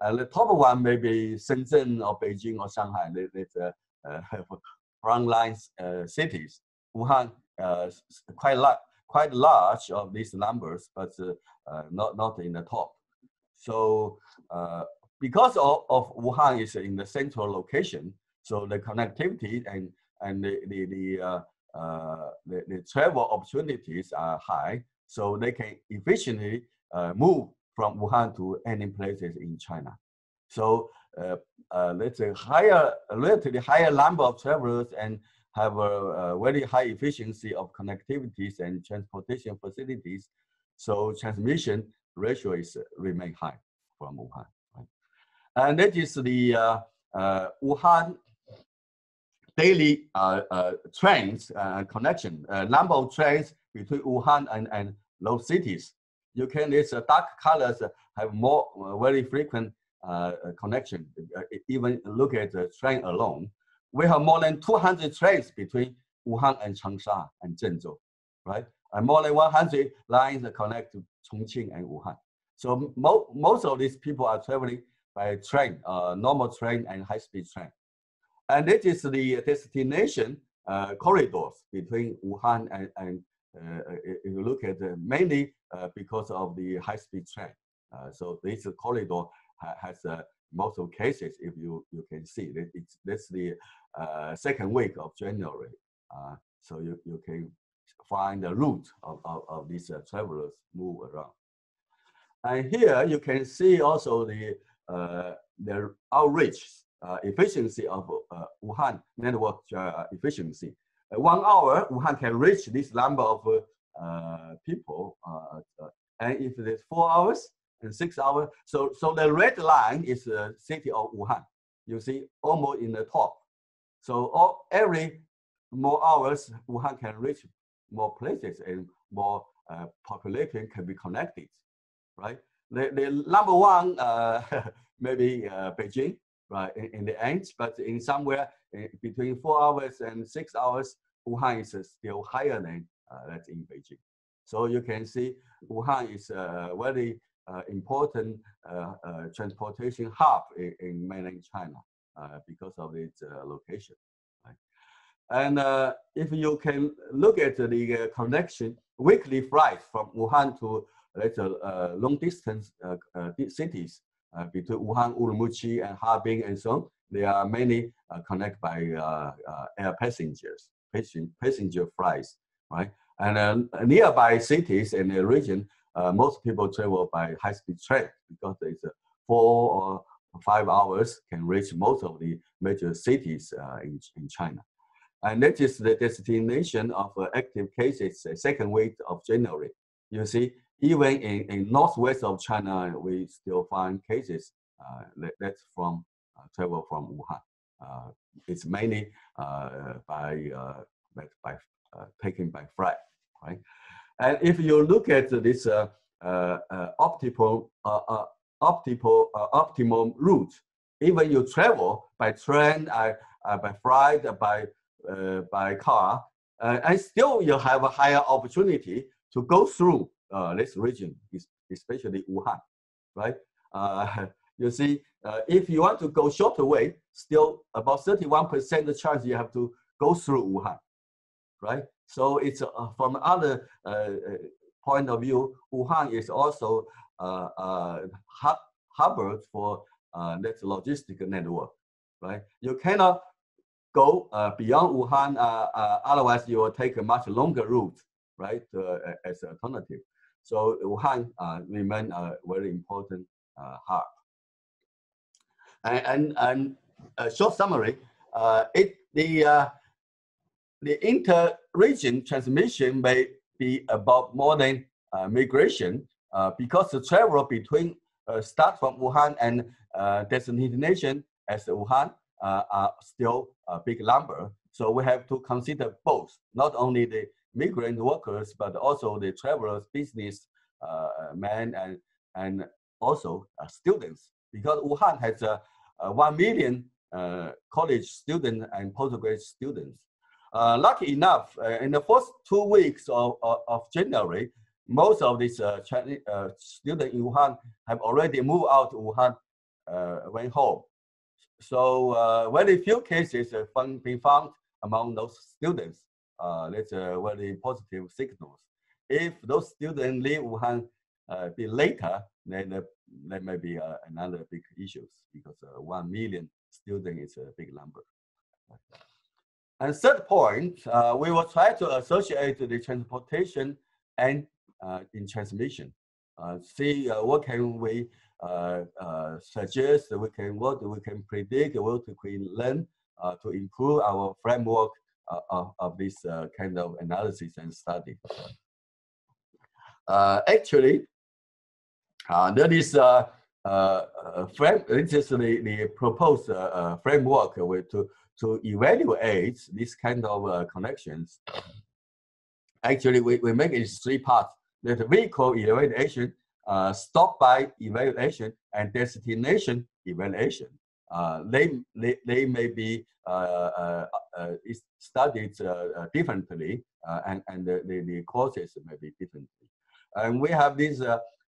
Uh, the top one may be Shenzhen or Beijing or Shanghai. It's uh, uh, frontline uh, cities. Wuhan uh, quite quite large of these numbers, but uh, uh, not not in the top. So uh, because of, of Wuhan is in the central location, so the connectivity and and the the the, uh, uh, the, the, travel opportunities are high, so they can efficiently uh, move from Wuhan to any places in China. So let's say higher, relatively higher number of travelers and have a, a, very high efficiency of connectivities and transportation facilities. So transmission ratio is uh, remain high from Wuhan. Right? And that is the uh, uh, Wuhan daily uh, uh, trains uh, connection, number of trains between Wuhan and, and those cities. You can, these dark colors have more very frequent connection, even look at the train alone we have more than 200 trains between Wuhan and Changsha and Zhengzhou, right? And more than 100 lines that connect to Chongqing and Wuhan. So mo most of these people are traveling by train, uh, normal train and high-speed train. And it is the destination uh, corridors between Wuhan and, and uh, if you look at mainly uh, because of the high-speed train. Uh, so this corridor ha has most of cases, if you, you can see, it's, that's the uh, second week of January. Uh, so you, you can find the route of, of, of these uh, travelers move around. And here you can see also the, uh, the outreach uh, efficiency of uh, Wuhan network efficiency. one hour, Wuhan can reach this number of people. and if it's four hours, six hours. So, so the red line is the city of Wuhan. You see almost in the top. So all, every more hours, Wuhan can reach more places and more uh, population can be connected, right? The, the number one, uh, maybe uh, Beijing, right, in, in, the end, but in somewhere in between four hours and six hours, Wuhan is still higher than uh, that in Beijing. So you can see Wuhan is uh, very uh, important uh, uh, transportation hub in, in, mainland China because of its location. And if you can look at the connection, weekly flights from Wuhan to let's uh, long distance uh, uh, cities between Wuhan, Urumqi, and Harbin, and so on. There are many connected by air passengers, passenger flights, right? And nearby cities and the region uh, most people travel by high-speed train because it's uh, four or five hours can reach most of the major cities uh, in, in China. And that is the destination of uh, active cases uh, second week of January. You see, even in, in northwest of China, we still find cases uh, that, that's from travel from Wuhan. it's mainly by, by taken by flight, right? And if you look at this uh, uh, uh optimal uh, optimal uh, optimum route. Even you travel by train, uh, uh, by flight, uh, by uh, by car, uh, and still you have a higher opportunity to go through this region, especially Wuhan, right? you see, if you want to go shorter way, still about 31% the chance you have to go through Wuhan, right? So it's from other point of view, Wuhan is also uh, uh, hub, hub for uh, that logistic network, right? You cannot go uh, beyond Wuhan, uh, uh, otherwise you will take a much longer route, right, as an alternative. So Wuhan remain a very important hub. And, and, and a short summary, it, the, the inter-region transmission may be about more than uh, migration uh, because the travel between uh, start from Wuhan and destination as Wuhan are still a big number. So we have to consider both, not only the migrant workers, but also the travelers, business men, and, and also students. Because Wuhan has uh, 1 million uh, college students and postgraduate students. Uh, lucky enough, uh, in the first two weeks of, of, of January, most of these uh, Chinese uh, students in Wuhan have already moved out to Wuhan, uh, went home. So uh, very few cases have been found among those students. That's a very positive signals. If those students leave Wuhan uh, bit later, then there may be another big issues because uh, one million students is a big number. And third point, uh, we will try to associate the transportation and uh, in transmission. Uh, see what can we suggest, we can what we can predict, what we can learn to improve our framework of, of this kind of analysis and study. actually, that is uh, uh, frame, this is the, the proposed uh, framework to to evaluate this kind of uh, connections. Actually, we, we make it three parts. There's vehicle evaluation, uh, stop by evaluation, and destination evaluation. Uh, they, they, they may be uh, uh, uh, studied differently, and, and the, the, the, courses may be differently. And we have this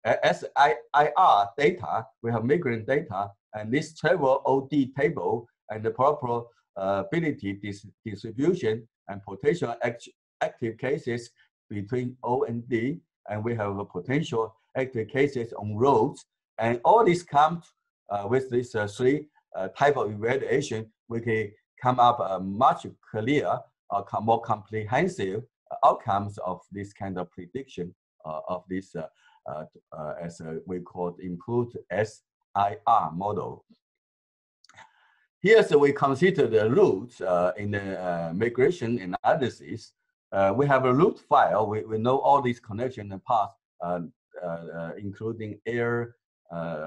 SIR data, we have migrant data, and this travel OD table and the proper ability dis distribution and potential act active cases between O and D, and we have a potential active cases on roads, and all this comes uh, with these uh, three uh, type of evaluation, we can come up a much clearer, uh, more comprehensive outcomes of this kind of prediction uh, of this, uh, as we call it, improved SIR model. Here, so we consider the routes uh, in the uh, migration analysis. Uh, we have a route file. We, we know all these connections and paths, uh, uh, uh, including air,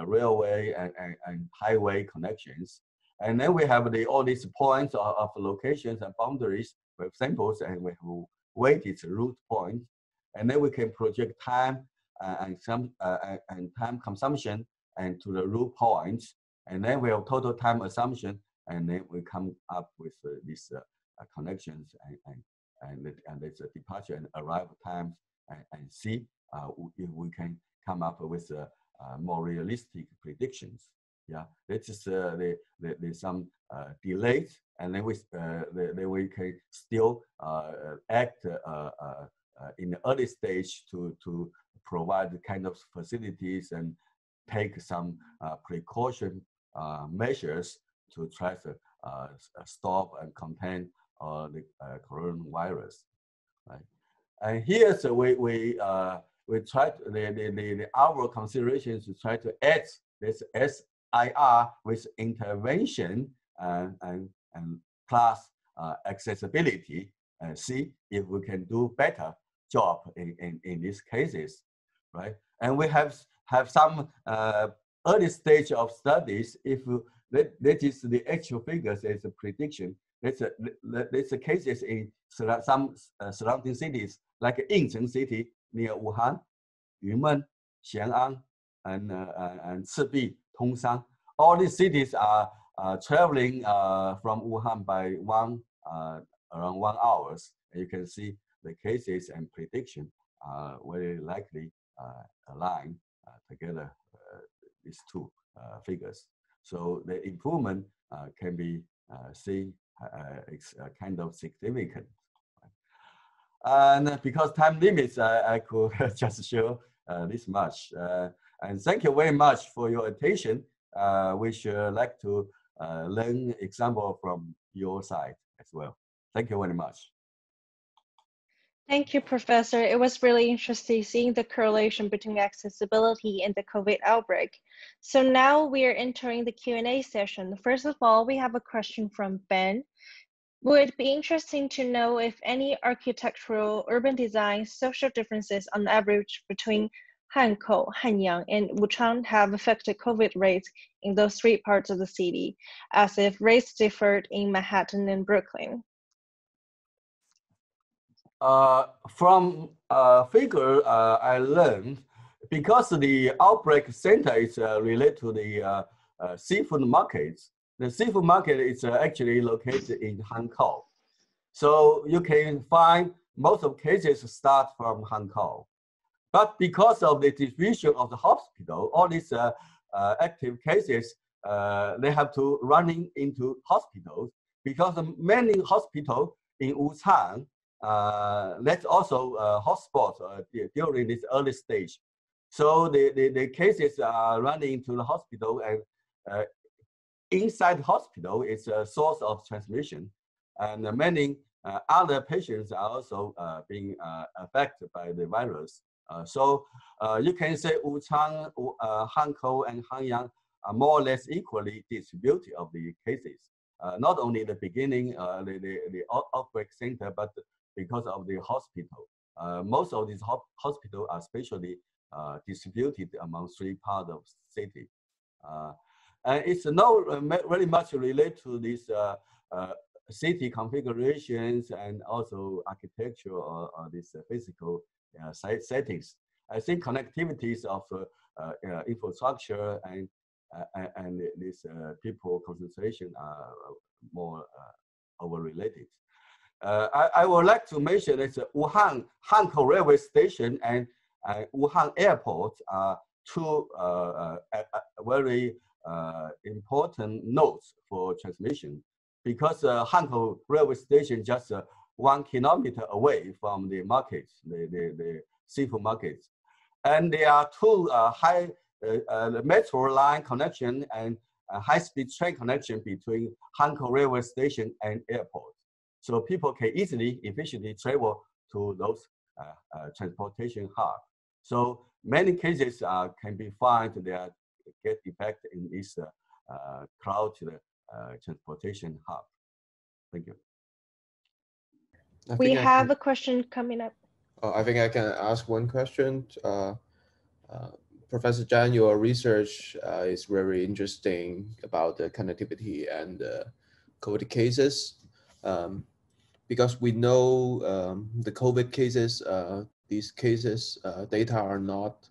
railway, and, and, and, highway connections. And then we have the, all these points of, of locations and boundaries with samples, and we have weighted route points. And then we can project time and some and time consumption and to the route points. And then we have total time assumption and then we come up with uh, these uh, uh, connections and and and, and it's a departure and arrival times and, and see if we can come up with more realistic predictions. Yeah, this is the, the, the some delays and then we uh, then we can still uh, act uh, in the early stage to to provide the kind of facilities and take some precaution measures to try to uh, uh, stop and contain uh, the coronavirus, right? And here, so we we we try to, the, the, the, our considerations to try to add this SIR with intervention and and, and plus uh, accessibility and see if we can do better job in, in, in these cases, right? And we have have some uh, early stage of studies if that, that is the actual figures as a prediction. That's a, that's the cases in some uh, surrounding cities like Yingcheng city near Wuhan, Yunmeng, Xian'an, and, uh, and Chibi, Tongshan. All these cities are uh, traveling uh, from Wuhan by one, uh, around one hours. And you can see the cases and prediction are very likely align together these two figures. So the improvement can be seen it's kind of significant. And because time limits, I, I could just show uh, this much. Uh, and thank you very much for your attention. Uh, we should like to learn example from your side as well. Thank you very much. Thank you, Professor. It was really interesting seeing the correlation between accessibility and the COVID outbreak. So now we are entering the Q&A session. First of all, we have a question from Ben. Would be interesting to know if any architectural, urban design, social differences on average between Hankou, Hanyang, and Wuchang have affected COVID rates in those three parts of the city, as if rates differed in Manhattan and Brooklyn. Uh, from uh, figure uh, I learned, because the outbreak center is related to the seafood markets, the seafood market is actually located in Hankou. So you can find most of cases start from Hankou. But because of the distribution of the hospital, all these uh, uh, active cases, uh, they have to running into hospitals because many hospitals in Wuchang, uh, that's also uh, hotspots uh, during this early stage. So the, the, the, cases are running into the hospital and uh, inside hospital is a source of transmission. And many uh, other patients are also uh, being uh, affected by the virus. Uh, so uh, you can say Wuchang, uh, Hankou, and Hanyang are more or less equally distributed of the cases. not only the beginning, the, the, the outbreak center, but because of the hospital. Uh, most of these ho hospitals are specially uh, distributed among three parts of city. Uh, and it's not very much related to these uh, uh, city configurations and also architecture or, or uh, physical settings. I think connectivities of infrastructure and and this people concentration are more overrelated. Uh, I, I, would like to mention that Wuhan Hankou Railway Station and uh, Wuhan Airport are two uh, very uh, important nodes for transmission because uh, Hankou railway station just uh, one kilometer away from the markets, the, the, the seafood markets. And there are two uh, high uh, uh, metro line connection and high-speed train connection between Hankou railway station and airport. So people can easily, efficiently travel to those transportation hubs. So many cases can be found there get effect in this uh, uh, cloud uh, transportation hub. Thank you. we have can, a question coming up. Oh, I think I can ask one question. Uh, uh, Professor Zhan, your research uh, is very interesting about the connectivity and COVID cases. Um, because we know um, the COVID cases, these cases data are not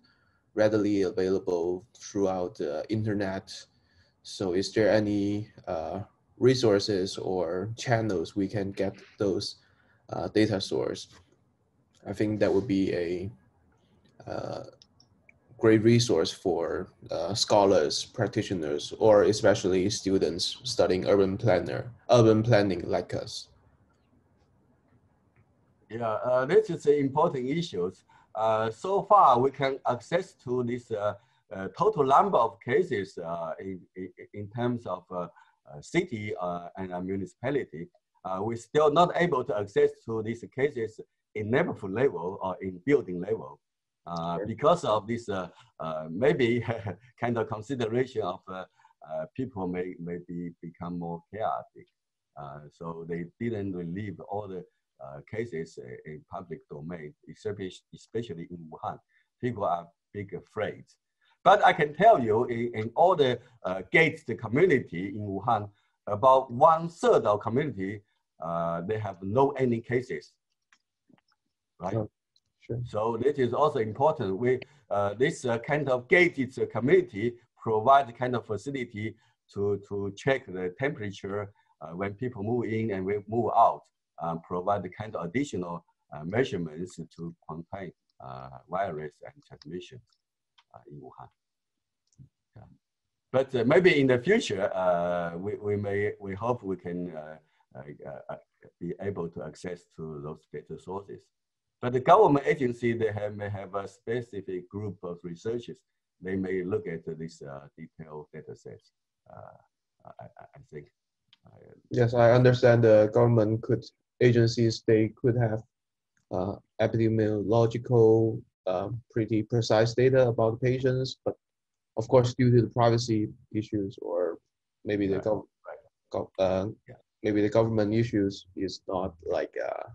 readily available throughout the internet. So is there any uh, resources or channels we can get those uh, data source? I think that would be a uh, great resource for uh, scholars, practitioners, or especially students studying urban planner, urban planning like us. Yeah, uh, this is important issues. Uh, so far, we can access to this uh, uh, total number of cases in, in, in, terms of city and municipality. we're still not able to access to these cases in neighborhood level or in building level. Uh, because of this uh, uh, maybe kind of consideration of people may, may be, become more chaotic. so they didn't relieve all the uh, cases in public domain, especially, especially in Wuhan. People are big afraid. But I can tell you in, in all the uh, gated community in Wuhan, about one third of community, uh, they have no any cases, right? Sure. So this is also important. We uh, this uh, kind of gated community provide kind of facility to to check the temperature uh, when people move in and we move out. Uh, provide the kind of additional uh, measurements to contain uh, virus and transmission in Wuhan. Yeah. But maybe in the future, we, we may we hope we can be able to access to those data sources. But the government agency, they have, may have a specific group of researchers. They may look at this uh, detailed data sets, uh, I, I, think. Yes, I understand the government could, agencies, they could have uh, epidemiological, um, pretty precise data about patients, but of course, due to the privacy issues or maybe the right. gov, gov uh, yeah. maybe the government issues is not like uh,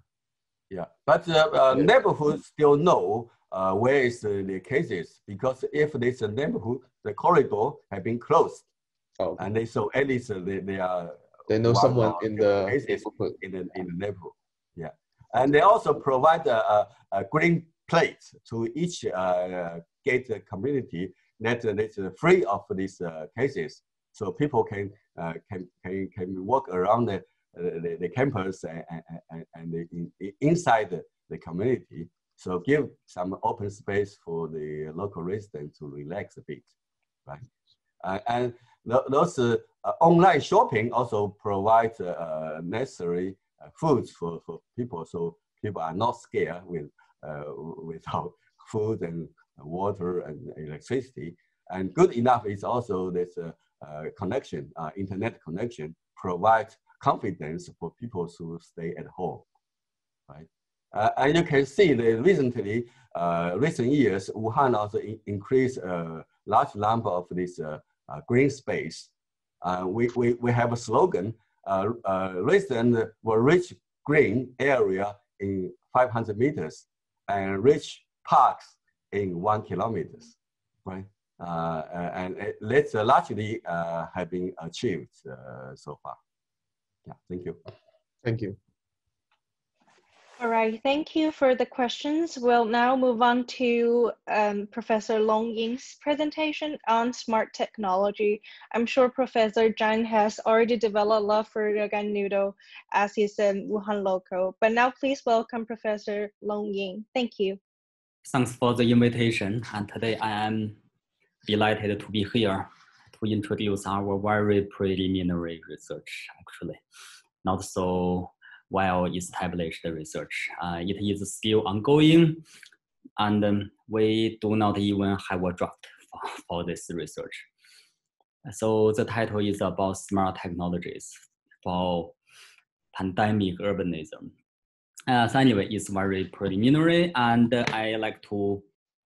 yeah, but uh, uh, neighborhood still know uh, where is the, the cases because if there's a neighborhood, the corridor have been closed. Oh. And they so at least they, they are they know someone in the neighborhood. in the in the neighborhood. Yeah, and they also provide a, a, a green plate to each uh, gate community that is free of these uh, cases, so people can uh, can can can walk around the the, the campus and, and, and the, in, inside the, the community. So give some open space for the local residents to relax a bit, right? Uh, and those online shopping also provide uh, necessary uh, foods for, for people, so people are not scared with uh, without food and water and electricity. And good enough is also this connection, internet connection, provides confidence for people to stay at home, right? Uh, and you can see that recently, uh, recent years, Wuhan also in increased a large number of this uh, Uh, green space. Uh, we, we, we have a slogan, uh, uh, residents will reach green area in 500 meters and reach parks in one kilometers, right? and it, that's largely have been achieved so far. Yeah, thank you. Thank you. All right, thank you for the questions. We'll now move on to um, Professor Long Ying's presentation on smart technology. I'm sure Professor Zhan has already developed love for Ragan Noodle as he's a Wuhan local, but now please welcome Professor Long Ying. Thank you. Thanks for the invitation. And today I am delighted to be here to introduce our very preliminary research, actually, not so well established research. Uh, it is still ongoing, and um, we do not even have a draft for, for this research. So the title is about smart technologies for pandemic urbanism. Uh, so anyway, it's very preliminary, and I like to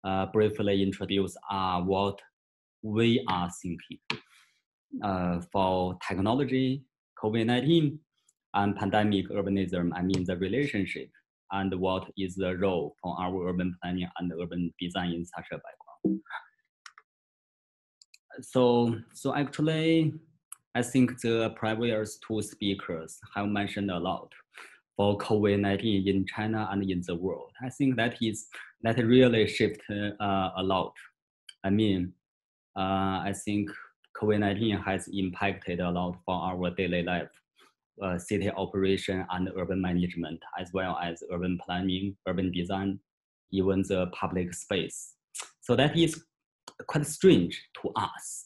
uh, briefly introduce uh, what we are thinking uh, for technology, COVID-19, and pandemic urbanism, I mean the relationship and what is the role for our urban planning and urban design in such a background. So, so actually, I think the previous two speakers have mentioned a lot for COVID-19 in China and in the world. I think that is that really shifted uh, a lot. I mean, uh, I think COVID-19 has impacted a lot for our daily life, uh, city operation and urban management, as well as urban planning, urban design, even the public space. So that is quite strange to us.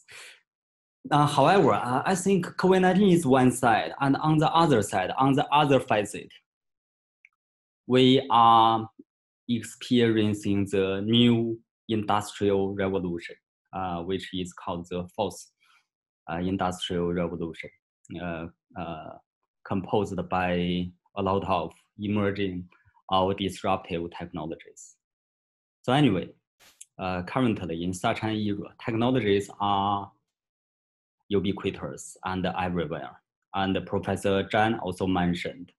Uh, however, uh, I think COVID-19 is one side, and on the other side, on the other facet, we are experiencing the new industrial revolution uh, which is called the fourth uh, industrial revolution, uh, composed by a lot of emerging or disruptive technologies. So anyway, uh, currently in such an era, technologies are ubiquitous and everywhere. And Professor Zhang also mentioned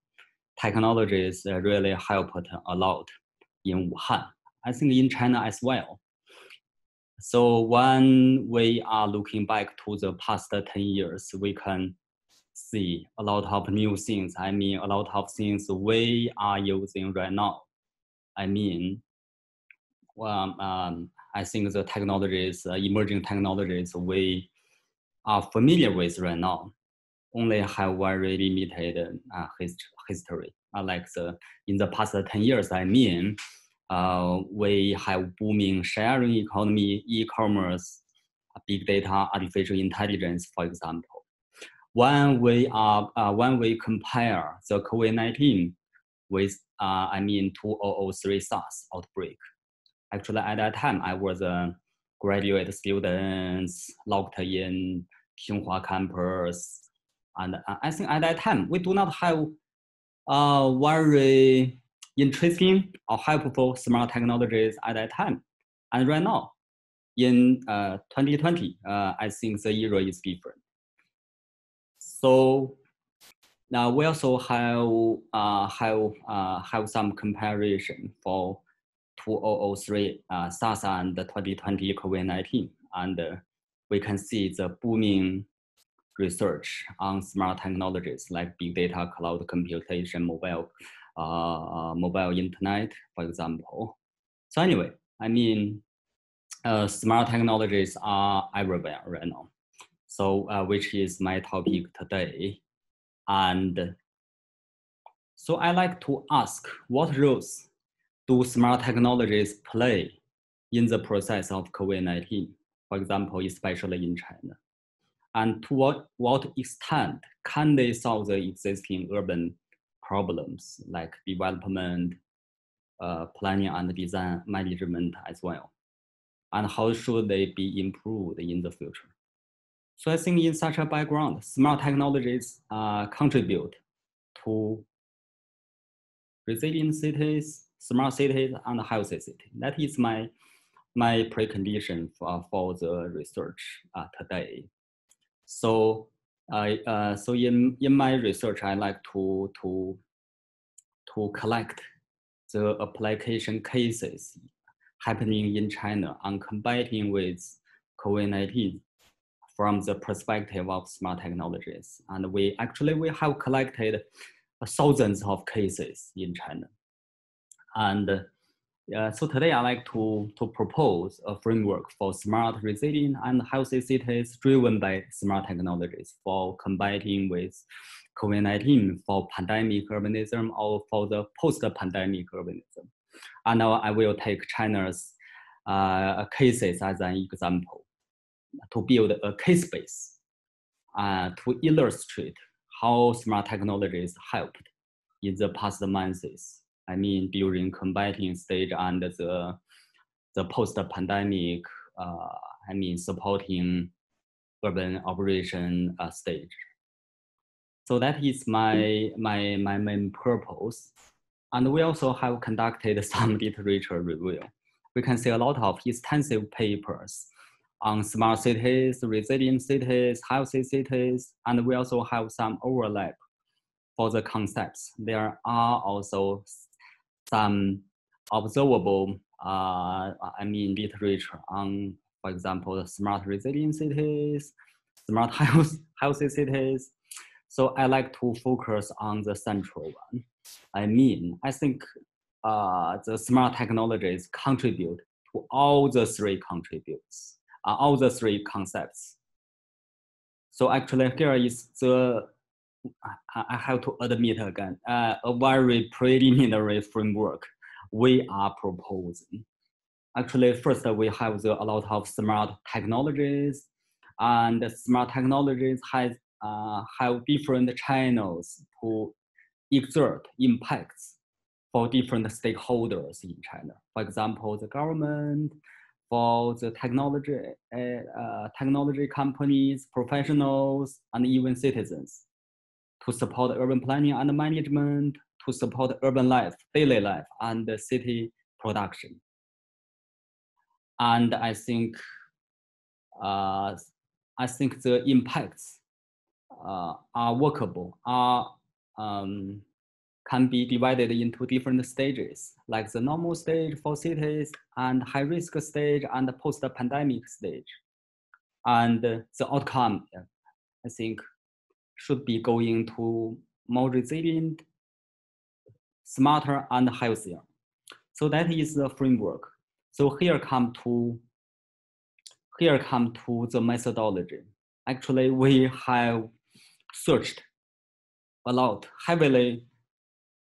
technologies really helped a lot in Wuhan. I think in China as well. So when we are looking back to the past 10 years, we can see a lot of new things. I mean, a lot of things we are using right now. I mean, well, um, I think the technologies, uh, emerging technologies we are familiar with right now only have very limited uh, hist history. Uh, like the, in the past 10 years, I mean, uh, we have booming sharing economy, e-commerce, big data, artificial intelligence, for example. When we are, uh, when we compare the COVID-19 with, uh, I mean, 2003 SARS outbreak, actually at that time I was a graduate student locked in Tsinghua campus, and I think at that time we do not have uh, very interesting or helpful smart technologies at that time. And right now, in uh, 2020, uh, I think the era is different. So now we also have uh, have uh, have some comparison for 2003 uh, SARS and 2020 COVID-19, and uh, we can see the booming research on smart technologies like big data, cloud computation, mobile, uh, mobile internet, for example. So anyway, I mean, uh, smart technologies are everywhere right now. So uh, which is my topic today. And so I like to ask what roles do smart technologies play in the process of COVID-19, for example, especially in China? and to what, what extent can they solve the existing urban problems like development, uh, planning and design management as well? And how should they be improved in the future? So I think in such a background, smart technologies uh, contribute to resilient cities, smart cities, and healthy cities. That is my, my precondition for, for the research uh, today. So I uh, so in in my research, I like to to to collect the application cases happening in China on combating with COVID-19 from the perspective of smart technologies. And we actually we have collected thousands of cases in China. And uh, so today I like to, to propose a framework for smart, resilient, and healthy cities driven by smart technologies for combating with COVID-19 for pandemic urbanism or for the post-pandemic urbanism. And now I will take China's uh, cases as an example to build a case base uh, to illustrate how smart technologies helped in the past months I mean, during combating stage and the, the post-pandemic, uh, I mean, supporting urban operation uh, stage. So that is my, my, my main purpose. And we also have conducted some literature review. We can see a lot of extensive papers on smart cities, resilient cities, healthy cities, and we also have some overlap for the concepts. There are also some observable, uh, I mean, literature on, for example, smart resilient cities, smart health, healthy cities. So I like to focus on the central one. I mean, I think uh, the smart technologies contribute to all the three contributes, uh, all the three concepts. So actually here is the I have to admit again, uh, a very preliminary framework we are proposing. Actually, first we have the, a lot of smart technologies, and smart technologies has uh, have different channels to exert impacts for different stakeholders in China. For example, the government, for the technology, uh, uh, technology companies, professionals, and even citizens to support urban planning and management, to support urban life, daily life, and the city production. And I think, uh, I think the impacts uh, are workable, are um, can be divided into different stages, like the normal stage for cities and high risk stage and post-pandemic stage. And the outcome, I think, should be going to more resilient, smarter, and healthier. So that is the framework. So here come to here come to the methodology. Actually, we have searched a lot, heavily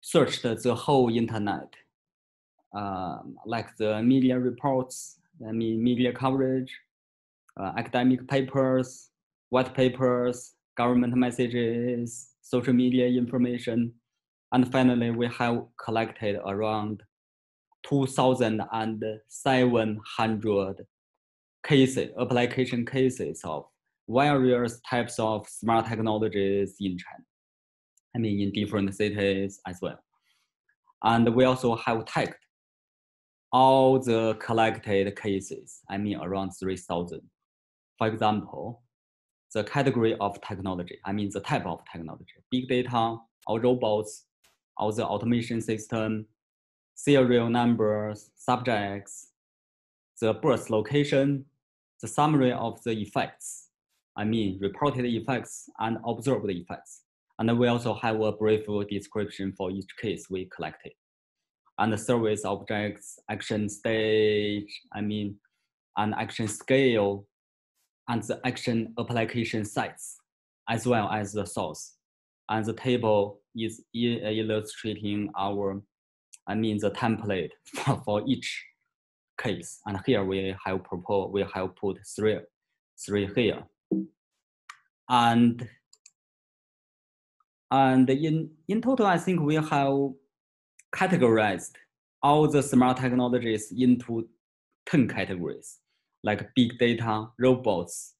searched the whole internet, uh, like the media reports, I mean media coverage, uh, academic papers, white papers, government messages, social media information, and finally we have collected around 2,700 cases, application cases of various types of smart technologies in China. I mean, in different cities as well. And we also have tagged all the collected cases, I mean, around 3,000. For example, the category of technology, I mean, the type of technology, big data, or robots, or the automation system, serial numbers, subjects, the birth location, the summary of the effects, I mean reported effects and observed effects. And we also have a brief description for each case we collected. And the service objects, action stage, I mean, and action scale, and the action application sites, as well as the source. And the table is uh, illustrating our, I mean, the template for, for each case. And here we have proposed, we have put three, three here. And and in, in total, I think we have categorized all the smart technologies into 10 categories, like big data, robots,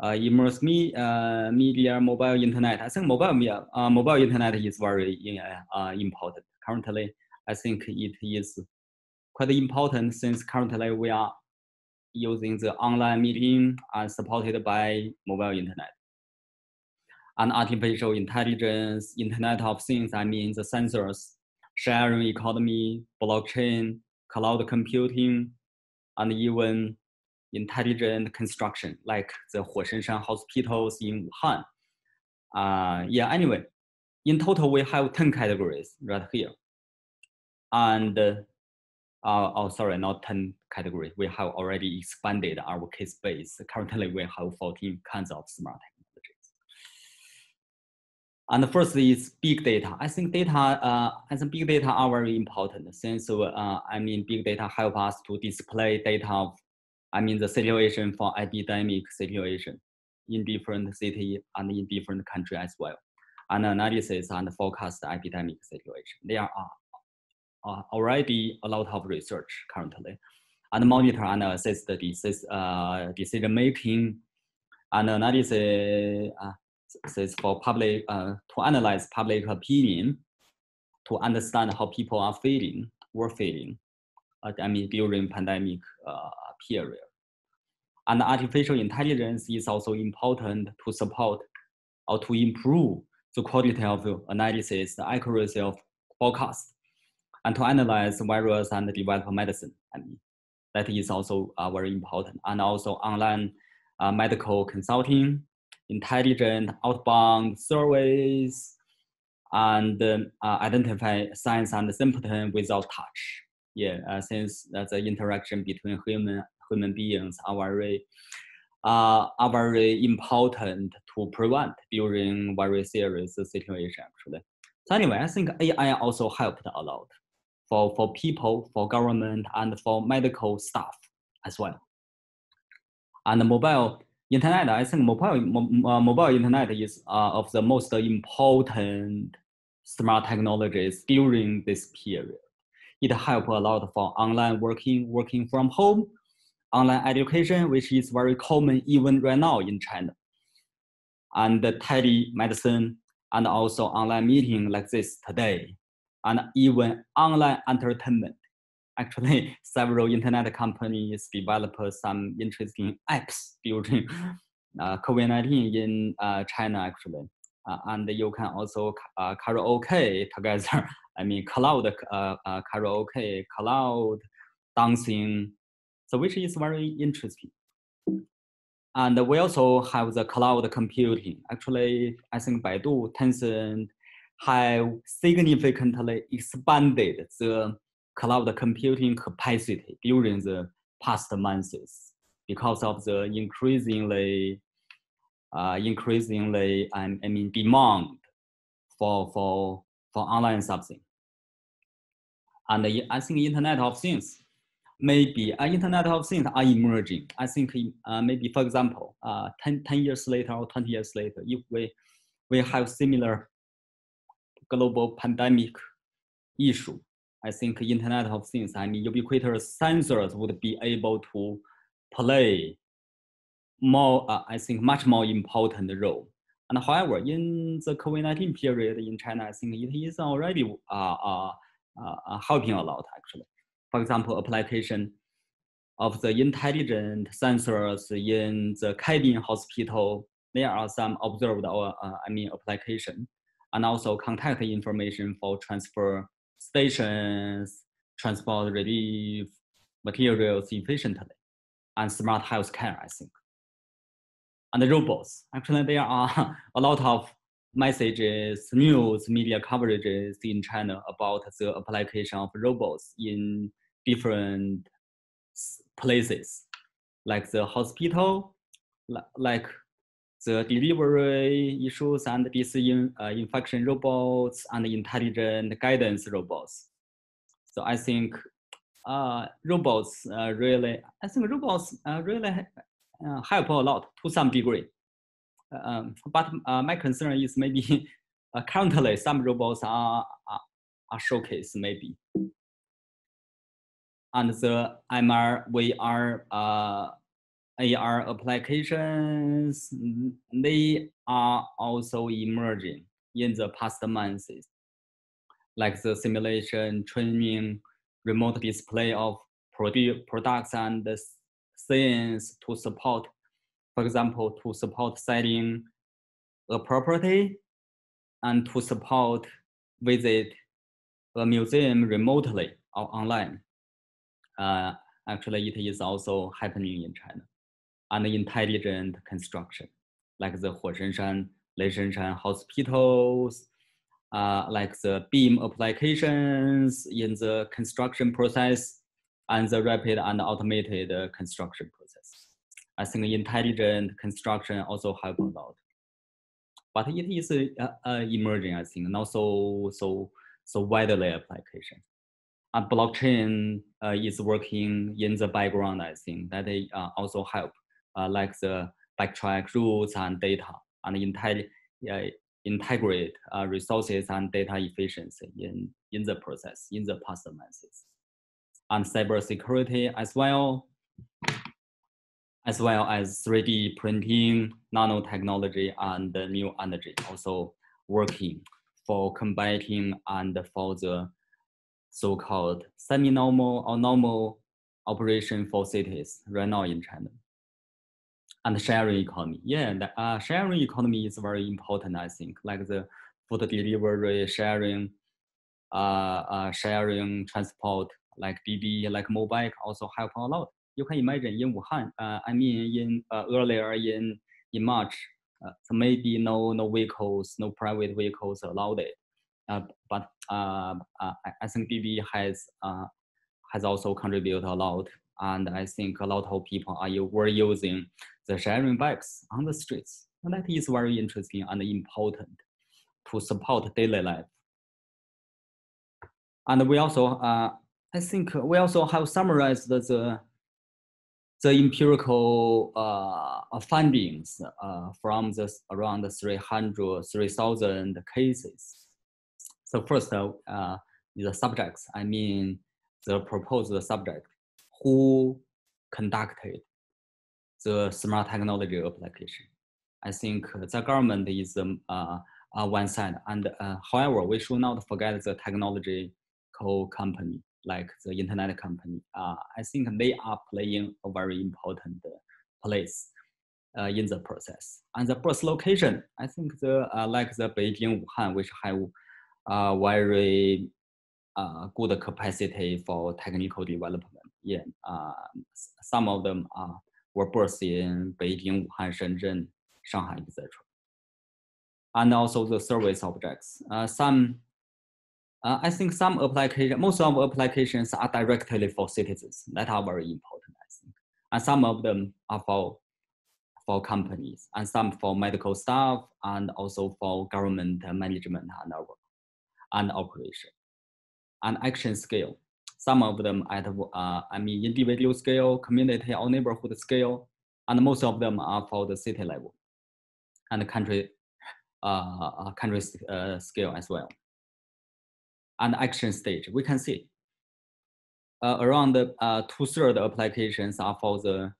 uh, immersive me, uh, media, mobile internet. I think mobile uh, mobile internet is very uh, important. Currently, I think it is quite important since currently we are using the online meeting and supported by mobile internet. And artificial intelligence, Internet of Things, I mean the sensors, sharing economy, blockchain, cloud computing, and even intelligent construction, like the Huoshenshan hospitals in Wuhan. Uh, yeah, anyway, in total, we have 10 categories right here. And uh, uh, oh, sorry, not 10 categories. We have already expanded our case base. Currently, we have 14 kinds of smart. And the first is big data. I think data, uh, I think big data are very important since, uh, I mean, big data help us to display data of, I mean, the situation for epidemic situation in different city and in different country as well. And analysis and forecast epidemic situation. There are uh, already a lot of research currently, and monitor and assess the disease, uh, decision making and analysis uh, for public uh, to analyze public opinion, to understand how people are feeling, were feeling, uh, I mean during pandemic uh, period. And artificial intelligence is also important to support or to improve the quality of analysis, the accuracy of forecast, and to analyze virus and develop medicine. I mean, that is also uh, very important. And also online uh, medical consulting, intelligent outbound surveys, and uh, identify signs and symptoms without touch. Yeah, uh, since the interaction between human human beings are very uh, are very important to prevent during very serious situation actually. So anyway, I think AI also helped a lot for, for people, for government, and for medical staff as well. And the mobile internet, I think mobile, uh, mobile internet is uh, of the most important smart technologies during this period. It helps a lot for online working, working from home, online education, which is very common even right now in China, and telemedicine, and also online meeting like this today and even online entertainment. Actually, several internet companies developed some interesting apps during uh, COVID-19 in uh, China, actually. Uh, and you can also uh, karaoke together. I mean, cloud uh, uh, karaoke, cloud dancing, so which is very interesting. And we also have the cloud computing. Actually, I think Baidu, Tencent, have significantly expanded the cloud computing capacity during the past months because of the increasingly uh, increasingly I, mean demand for for for online something. And I think Internet of Things maybe uh, Internet of Things are emerging. I think uh, maybe for example, uh, 10, 10 years later or 20 years later, if we we have similar global pandemic issue, I think Internet of Things, I mean ubiquitous sensors would be able to play more, uh, I think, much more important role. And however, in the COVID-19 period in China, I think it is already uh, uh, uh, helping a lot actually. For example, application of the intelligent sensors in the cabin hospital, there are some observed or uh, I mean application, and also contact information for transfer stations, transport relief materials efficiently, and smart healthcare, I think and the robots. Actually, there are a lot of messages, news, media coverages in China about the application of robots in different places, like the hospital, like the delivery issues and disinfection uh, robots and intelligent guidance robots. So I think uh, robots uh, really, I think robots uh, really uh, help a lot to some degree. Um, but uh, my concern is maybe currently some robots are, are, are showcased maybe. And the MR, VR, uh, AR applications, they are also emerging in the past months, like the simulation, training, remote display of produ products and things to support, for example, to support selling a property and to support visit a museum remotely or online. Uh, actually, it is also happening in China. And intelligent construction, like the Huoshenshan, Leishenshan hospitals, uh, like the BIM applications in the construction process, and the rapid and automated construction process. I think intelligent construction also help a lot. But it is uh, emerging, I think, not so so so widely application. And blockchain uh, is working in the background. I think that they uh, also help, like the backtrack rules and data and intelli- integrate resources and data efficiency in in the process in the past months and cybersecurity as well, as well as 3D printing, nanotechnology, and new energy also working for combating and for the so-called semi-normal or normal operation for cities right now in China. And sharing economy, yeah, the uh, sharing economy is very important, I think, like the food delivery, sharing, uh, uh, sharing transport, like DiDi, like mobile also help a lot. You can imagine in Wuhan, uh, I mean, in uh, earlier in in March, uh, so maybe no no vehicles, no private vehicles allowed it. Uh, but uh, uh, I think DiDi has has also contributed a lot, and I think a lot of people are were using the sharing bikes on the streets. And that is very interesting and important to support daily life. And we also I think we also have summarized the the empirical uh, findings uh, from this around 300, 3,000 cases. So first, uh, the subjects, I mean the proposed subject who conducted the smart technology application. I think the government is um, uh, one side, and uh, however, we should not forget the technology co-company like the internet company, uh, I think they are playing a very important place uh, in the process. And the birth location, I think the uh, like the Beijing, Wuhan, which have uh, very uh, good capacity for technical development. Yeah, uh, some of them uh, were birthed in Beijing, Wuhan, Shenzhen, Shanghai, etc. And also the service objects. Uh, some Uh, I think some application, most of the applications are directly for citizens that are very important, I think. And some of them are for, for companies and some for medical staff and also for government management and, and operation. And action scale, some of them at, uh, I mean, individual scale, community or neighborhood scale, and most of them are for the city level and country, uh, uh country uh, scale as well and action stage, we can see uh, around uh, two-thirds applications are for the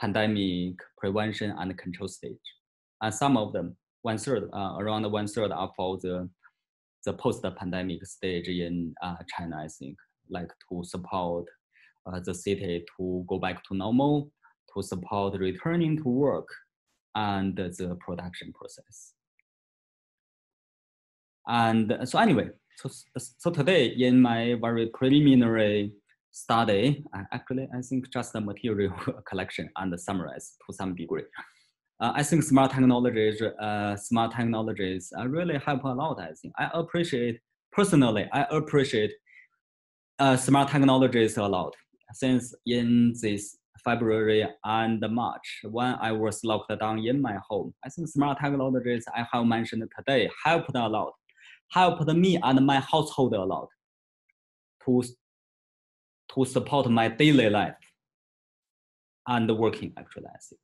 pandemic prevention and control stage. And some of them, one-third, uh, around one-third are for the, the post-pandemic stage in uh, China, I think, like to support uh, the city to go back to normal, to support returning to work, and the production process. And so anyway, so, so today in my very preliminary study, actually I think just the material collection and summarize to some degree. Uh, I think smart technologies, uh, smart technologies uh, really help a lot. I think I appreciate personally. I appreciate uh, smart technologies a lot since in this February and March when I was locked down in my home. I think smart technologies I have mentioned today helped a lot helped me and my household a lot to, to support my daily life and working actually. I see.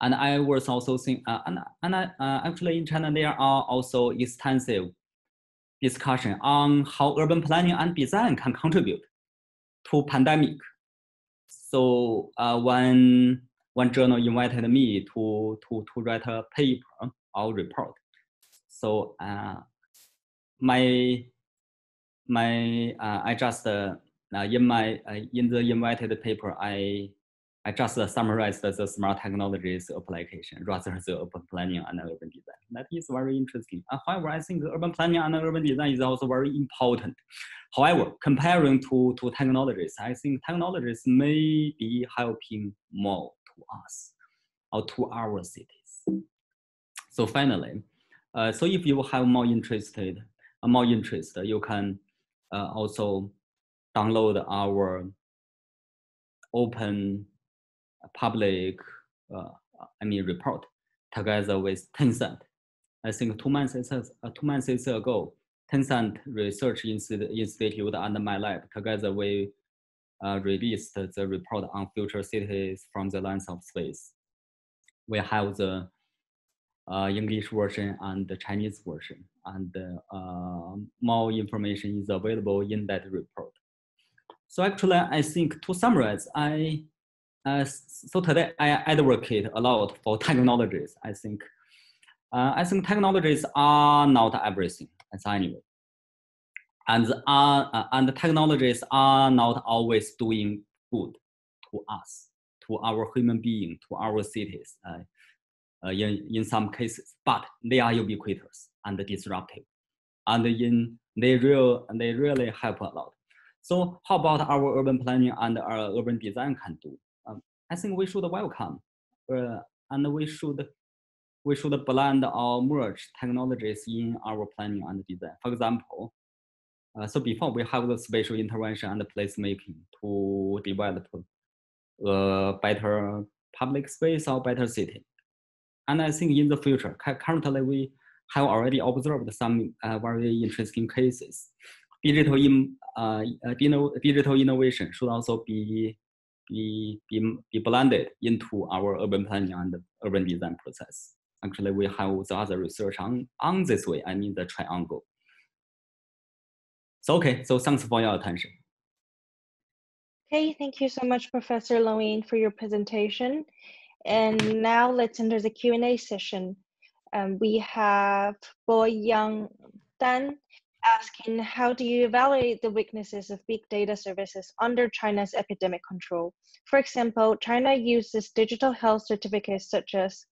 And I was also think, uh, and, and I, uh, actually in China there are also extensive discussion on how urban planning and design can contribute to pandemic. So uh, when one journal invited me to, to, to write a paper or report so uh, my my uh, I just uh, in my uh, in the invited paper I I just summarized the smart technologies application rather than the urban planning and urban design. That is very interesting. Uh, however, I think urban planning and urban design is also very important. However, comparing to, to technologies, I think technologies may be helping more to us or to our cities. So finally, uh, so if you have more interested, uh, more interest, you can uh, also download our open public, uh, I mean, report together with Tencent. I think two months, uh, two months ago, Tencent Research Institute and my lab together we uh, released the report on future cities from the lens of space. We have the uh, English version and the Chinese version. And uh, more information is available in that report. So actually, I think to summarize, I uh, so today I advocate a lot for technologies. I think uh, I think technologies are not everything. As anyway, and are uh, and technologies are not always doing good to us, to our human being, to our cities. Uh, uh, in, in some cases, but they are ubiquitous and disruptive. And in, they, real, they really help a lot. So how about our urban planning and our urban design can do? I think we should welcome uh, and we should we should blend or merge technologies in our planning and design. For example, uh, so before we have the spatial intervention and placemaking to develop a better public space or better city. And I think in the future, currently we have already observed some uh, very interesting cases. Digital, in, uh, uh digital innovation should also be, be, be, be blended into our urban planning and urban design process. Actually, we have the other research on, on this way, I mean the triangle. So, okay, so thanks for your attention. Okay, thank you so much, Professor Lewin, for your presentation. And now let's enter the Q&A session. Um, we have Bo Yang Dan asking, how do you evaluate the weaknesses of big data services under China's epidemic control? For example, China uses digital health certificates such as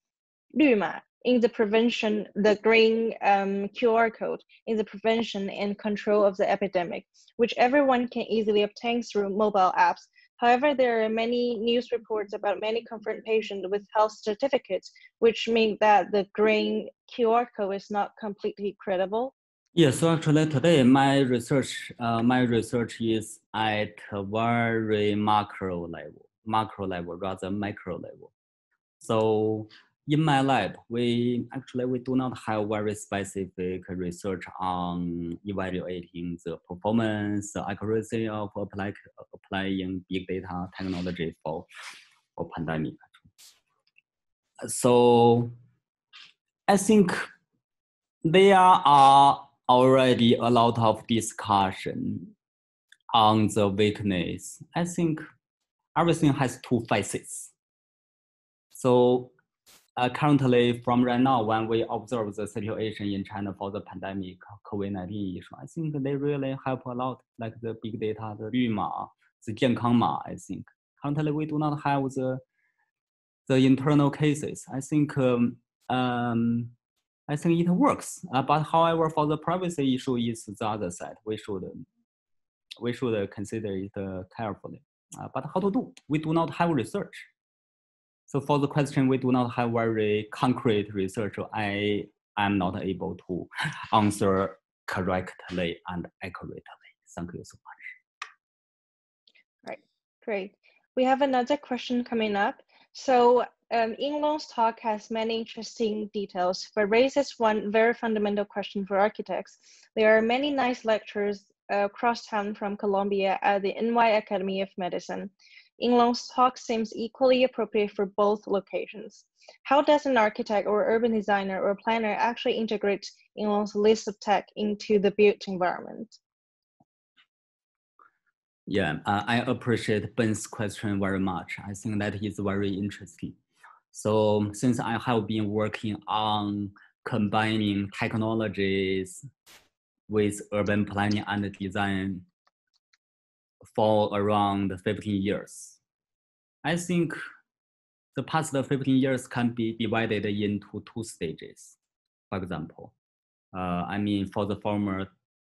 Luma in the prevention, the green um, QR code in the prevention and control of the epidemic, which everyone can easily obtain through mobile apps However, there are many news reports about many confirmed patients with health certificates, which mean that the green QR code is not completely credible. Yeah, so actually today my research, uh, my research is at a very macro level, macro level rather micro level. So in my lab, we actually we do not have very specific research on evaluating the performance, the accuracy of apply, applying big data technology for, for pandemic. So I think there are already a lot of discussion on the weakness. I think everything has two faces. So uh, currently, from right now, when we observe the situation in China for the pandemic COVID-19 issue, I think they really help a lot, like the big data, the Yuma, the Jiankangma, I think. Currently, we do not have the the internal cases. I think um, um, I think it works. Uh, but however, for the privacy issue is the other side. We should we should consider it uh, carefully. Uh, but how to do? We do not have research. So for the question, we do not have very concrete research. I am not able to answer correctly and accurately. Thank you so much. Right, great. We have another question coming up. So um, Yinglong's talk has many interesting details, but raises one very fundamental question for architects. There are many nice lectures uh, across town from Columbia at the NY Academy of Medicine. Yinglong's talk seems equally appropriate for both locations. How does an architect or urban designer or planner actually integrate Yinglong's list of tech into the built environment? Yeah, uh, I appreciate Ben's question very much. I think that is very interesting. So since I have been working on combining technologies with urban planning and design for around 15 years, I think the past 15 years can be divided into two stages. For example, uh, I mean, for the former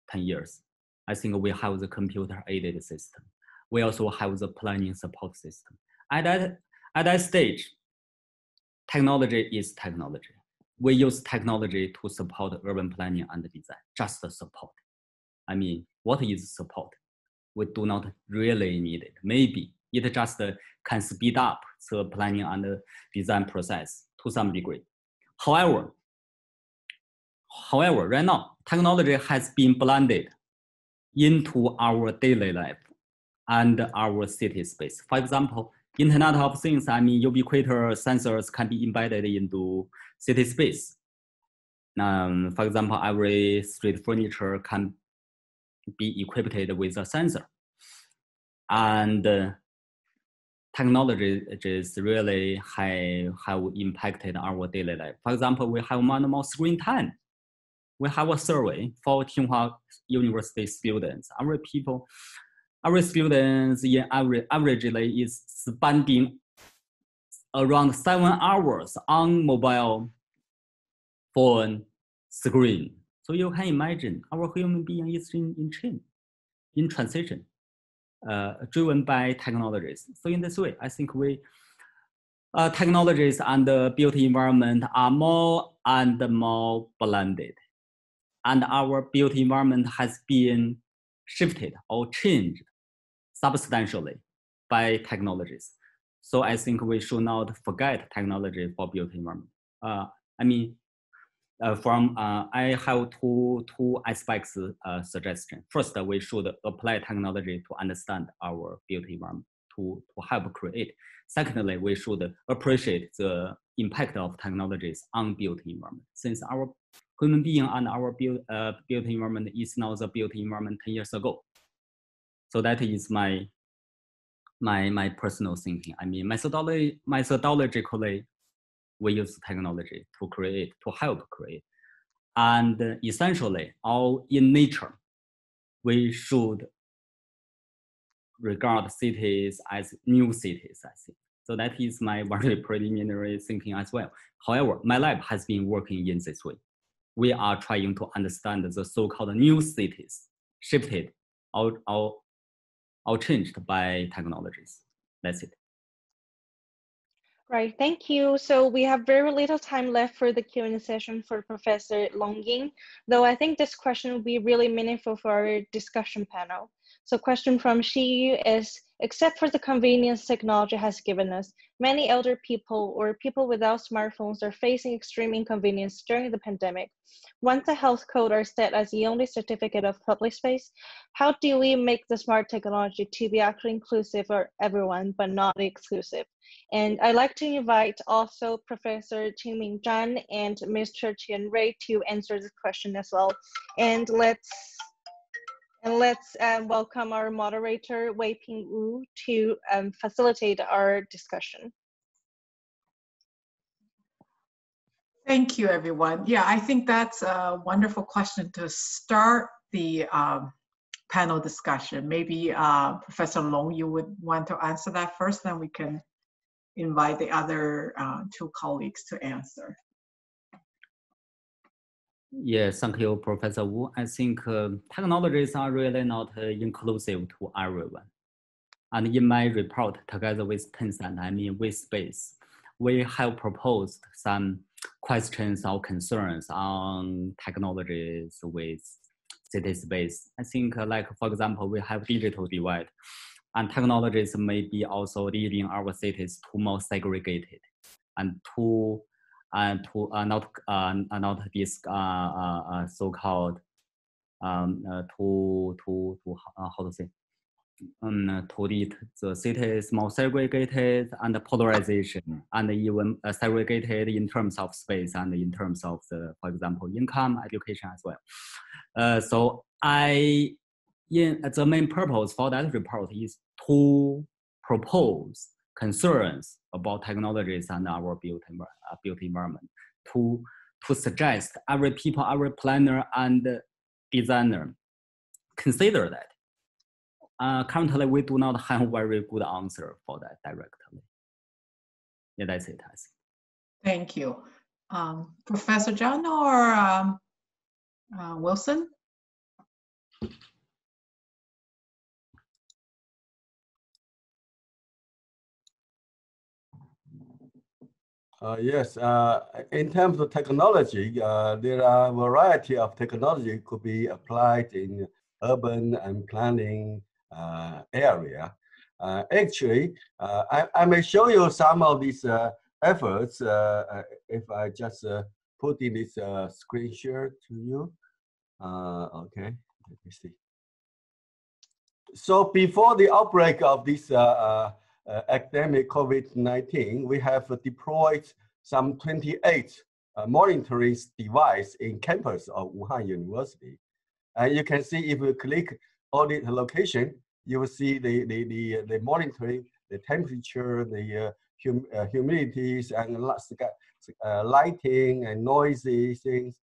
10 years, I think we have the computer aided system. We also have the planning support system. At that, at that stage, technology is technology. We use technology to support urban planning and design, just support. I mean, what is support? We do not really need it. Maybe it just can speed up the planning and design process to some degree. However, however, right now, technology has been blended into our daily life and our city space. For example, Internet of Things, I mean, ubiquitous sensors can be embedded into city space. Um, for example, every street furniture can be equipped with a sensor. And uh, technology is really have, have impacted our daily life. For example, we have more screen time. We have a survey for Tsinghua University students. Our people every students in average averagely is spending around seven hours on mobile phone screen. So you can imagine our human being is in, in change, in transition, uh, driven by technologies. So in this way, I think we uh, technologies and the built environment are more and more blended. And our built environment has been shifted or changed substantially by technologies. So I think we should not forget technology for built environment. Uh, I mean, uh, from uh, I have two two aspects uh, suggestion. First, we should apply technology to understand our built environment to, to help create. Secondly, we should appreciate the impact of technologies on built environment. Since our human being and our built, uh, built environment is now the built environment 10 years ago. So that is my my my personal thinking. I mean, methodology methodologically, we use technology to create to help create, and essentially, all in nature, we should regard cities as new cities. I think so. That is my very preliminary thinking as well. However, my lab has been working in this way. We are trying to understand the so-called new cities shifted out, out or changed by technologies. That's it. Right, thank you. So we have very little time left for the Q&A session for Professor Longying, though I think this question will be really meaningful for our discussion panel. So question from Shi is, except for the convenience technology has given us, many elder people or people without smartphones are facing extreme inconvenience during the pandemic. Once the health code are set as the only certificate of public space, how do we make the smart technology to be actually inclusive for everyone, but not exclusive? And I'd like to invite also Professor Qingming Zhan and Mr. Qian Rui to answer this question as well. And let's and let's um, welcome our moderator, Wei-Ping Wu, to um, facilitate our discussion. Thank you, everyone. Yeah, I think that's a wonderful question to start the um, panel discussion. Maybe uh, Professor Long, you would want to answer that first, then we can invite the other uh, two colleagues to answer. Yes, thank you, Professor Wu. I think uh, technologies are really not uh, inclusive to everyone. And in my report, together with Tencent, I mean with Space, we have proposed some questions or concerns on technologies with city space. I think, uh, like for example, we have digital divide, and technologies may be also leading our cities to more segregated and to and to uh, not uh, not this uh, uh, uh, so-called um, uh, to to to uh, how to say um, to lead the cities more segregated and polarization and even uh, segregated in terms of space and in terms of the, for example, income, education as well. Uh, so I, in, the main purpose for that report is to propose concerns about technologies and our built, uh, built environment to, to suggest every people, every planner and designer consider that. Uh, currently, we do not have very good answer for that directly. Yeah, that's it. I think. Thank you. Um, Professor Zhan or um, uh, Wilson? Uh, yes, uh, in terms of technology, uh, there are a variety of technology could be applied in urban and planning uh, area. Uh, actually, I, I, may show you some of these efforts if I just put in this screen share to you. okay, let me see. So before the outbreak of this uh, academic COVID-19, we have deployed some 28 uh, monitoring device in campus of Wuhan University. And you can see if you click the location, you will see the, the, the, the monitoring, the temperature, the uh, hum, uh, humidities and uh, lighting and noisy things,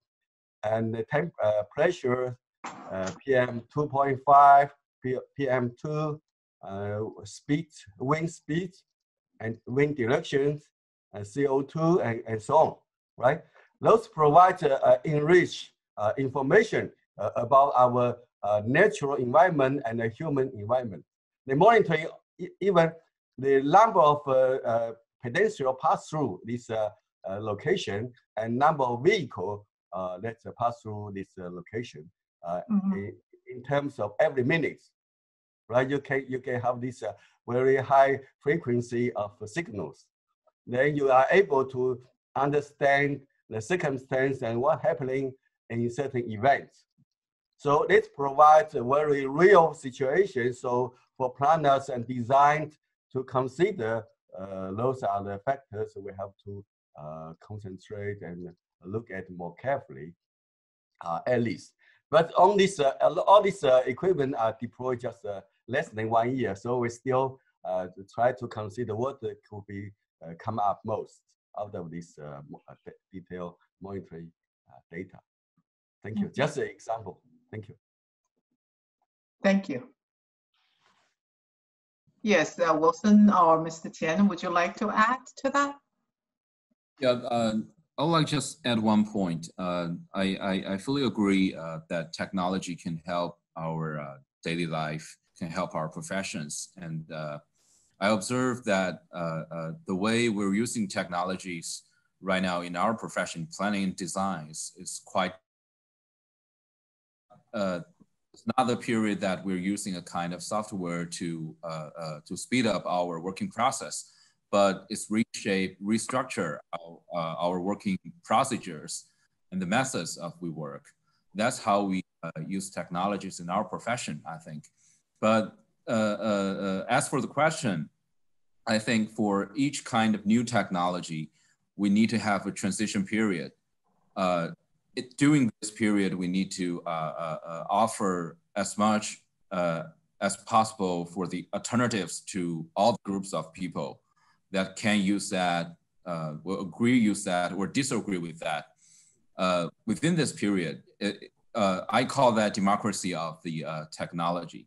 and the temp, pressure, PM 2.5, PM 2, uh, speed, wind speed, and wind directions, and CO2, and, and so on, right? Those provide uh, enrich uh, information uh, about our uh, natural environment and the human environment. The monitoring even the number of uh, pedestrians pass through this location and number of vehicles that pass through this location mm -hmm. in, in terms of every minute right? You can you can have this uh, very high frequency of signals. Then you are able to understand the circumstance and what happening in certain events. So this provides a very real situation. So for planners and design to consider, uh, those are the factors we have to uh, concentrate and look at more carefully, uh, at least. But on this, uh, all this uh, equipment are deployed just uh, less than one year. So we still uh, try to consider what could be uh, come up most out of this uh, uh detailed monitoring uh, data. Thank you. Mm -hmm. Just an example. Thank you. Thank you. Yes, uh, Wilson or Mr. Chen, would you like to add to that? Yeah, I would like just add one point. I, I, I, fully agree that technology can help our daily life can help our professions. And uh, I observed that uh, uh, the way we're using technologies right now in our profession, planning and designs, is quite. Uh, it's not the period that we're using a kind of software to uh, uh, to speed up our working process, but it's reshape, restructure our, uh, our working procedures and the methods of we work. That's how we use technologies in our profession, I think. But uh, uh, uh, as for the question, I think for each kind of new technology, we need to have a transition period. It, during this period, we need to offer as much as possible for the alternatives to all groups of people that can use that, uh, will agree use that or disagree with that. Uh, within this period, it, uh, I call that democracy of the technology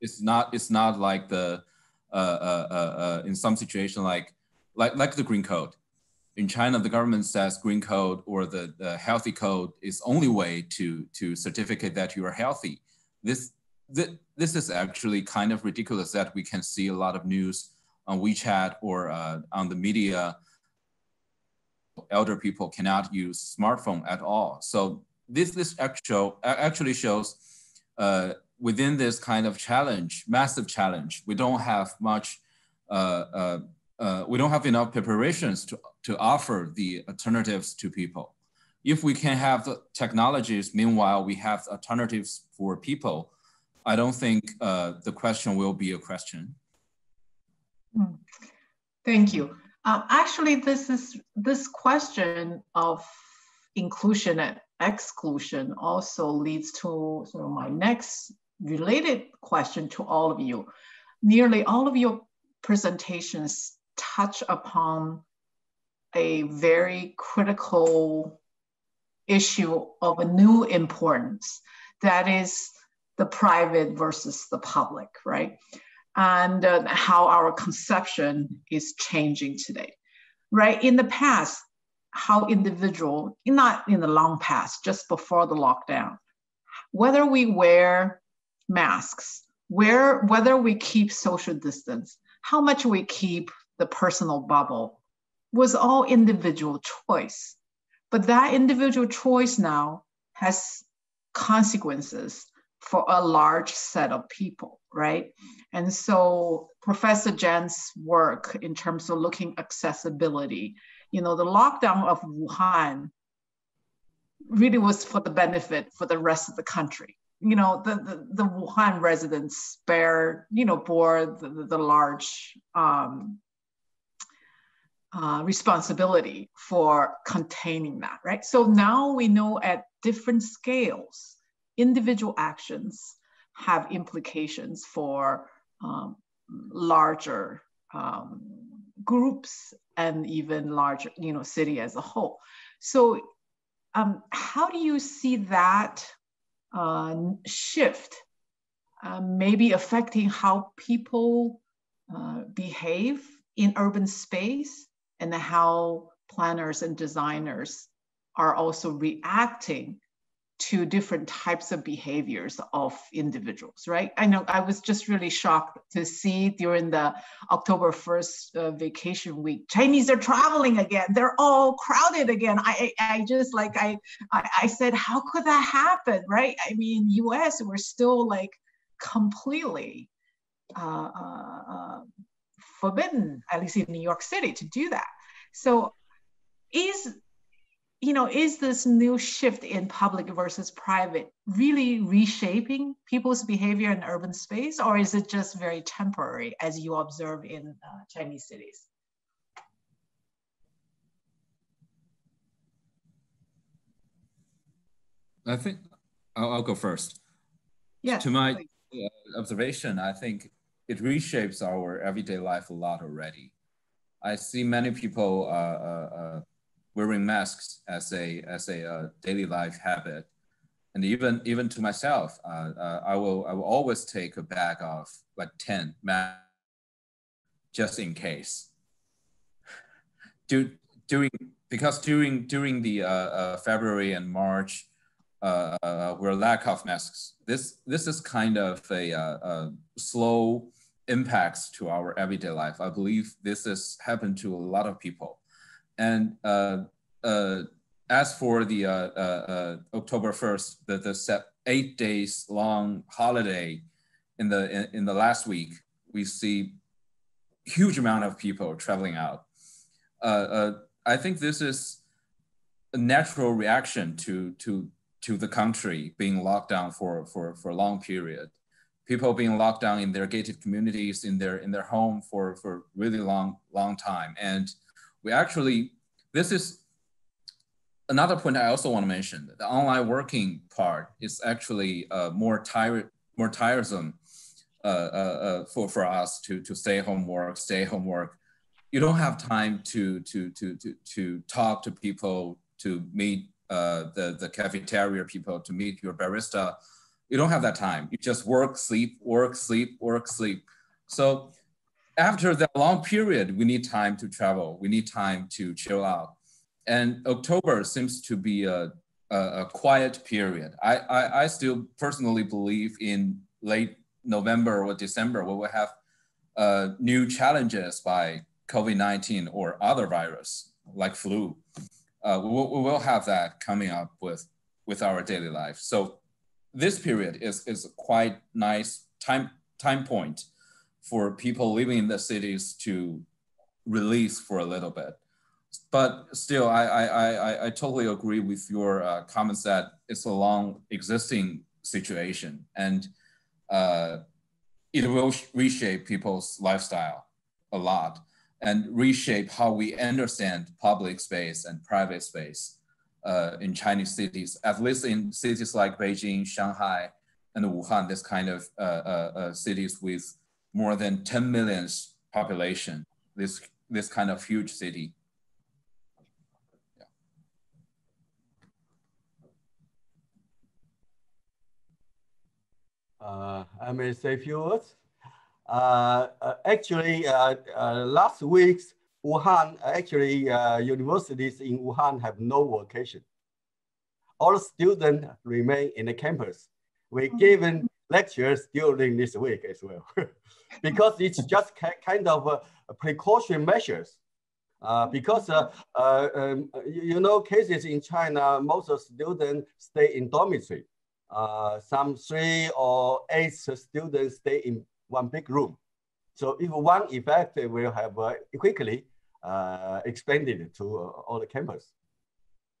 it's not it's not like the uh, uh, uh, uh, in some situation like like like the green code. In China, the government says green code or the, the healthy code is only way to to certificate that you are healthy. This this, this is actually kind of ridiculous that we can see a lot of news on WeChat or uh, on the media. Elder people cannot use smartphone at all. So this this actual actually shows uh, within this kind of challenge, massive challenge, we don't have much, uh, uh, uh, we don't have enough preparations to, to offer the alternatives to people. If we can have the technologies, meanwhile, we have alternatives for people, I don't think uh, the question will be a question. Hmm. Thank you. Uh, actually, this is this question of inclusion and exclusion also leads to sort of my next related question to all of you. Nearly all of your presentations touch upon a very critical issue of a new importance that is the private versus the public, right? And uh, how our conception is changing today, right? In the past, how individual, not in the long past, just before the lockdown, whether we wear masks, where whether we keep social distance, how much we keep the personal bubble was all individual choice. But that individual choice now has consequences for a large set of people, right? And so Professor Zhan's work in terms of looking accessibility, you know, the lockdown of Wuhan really was for the benefit for the rest of the country you know the, the, the Wuhan residents bear you know bore the, the, large um, uh, responsibility for containing that right? So now we know at different scales individual actions have implications for um, larger um, groups and even larger you know city as a whole. So um, how do you see that uh, shift uh, maybe affecting how people uh, behave in urban space and how planners and designers are also reacting to different types of behaviors of individuals, right? I know I was just really shocked to see during the October 1st uh, vacation week, Chinese are traveling again. They're all crowded again. I, I just like, I, I, said, how could that happen, right? I mean, US, we're still like completely uh, uh, uh, forbidden, at least in New York City, to do that. So is you know, is this new shift in public versus private really reshaping people's behavior in urban space, or is it just very temporary as you observe in uh, Chinese cities? I think I'll, I'll go first. Yeah. To my uh, observation, I think it reshapes our everyday life a lot already. I see many people uh, uh, uh wearing masks as a as a uh, daily life habit, and even even to myself, uh, uh, I will I will always take a bag of like ten masks just in case. Do, during because during during the uh, uh, February and March, uh, were lack of masks. This this is kind of a, a slow impacts to our everyday life. I believe this has happened to a lot of people. And uh, uh, as for the uh, uh, uh October 1st, the, the eight days long holiday in the, in, in, the last week, we see huge amount of people traveling out. Uh, I think this is a natural reaction to, to, to the country being locked down for, for, for a long period people being locked down in their gated communities in their in their home for for really long long time and we actually this is another point i also want to mention the online working part is actually uh, more tired more tiresome uh, uh, uh, for for us to to stay home work stay home work you don't have time to to to to to talk to people to meet uh, the the cafeteria people to meet your barista you don't have that time. You just work, sleep, work, sleep, work, sleep. So after that long period, we need time to travel. We need time to chill out. And October seems to be a, a, a quiet period. I, I, I, still personally believe in late November or December, we will have uh, new challenges by COVID-19 or other virus like flu. Uh, we, will, we will have that coming up with, with our daily life. So this period is, is a quite nice time, time point for people living in the cities to release for a little bit. But still, I, I, I, I totally agree with your uh, comments that it's a long existing situation and uh, it will reshape people's lifestyle a lot and reshape how we understand public space and private space uh, in Chinese cities, at least in cities like Beijing, Shanghai, and Wuhan, this kind of uh, uh, uh cities with more than 10 million population, this, this kind of huge city. Uh, I may say a few words. Uh, uh, actually, uh, uh last week's Wuhan, actually, uh, universities in Wuhan have no vacation. All students remain in the campus. We mm-hmm. given lectures during this week as well, because it's just kind of a precaution measures. Uh, because uh, uh, um, you know cases in China, most of students stay in dormitory. Uh, some three or eight students stay in one big room. So if one effect will have uh, quickly uh, expanded to uh, all the campus.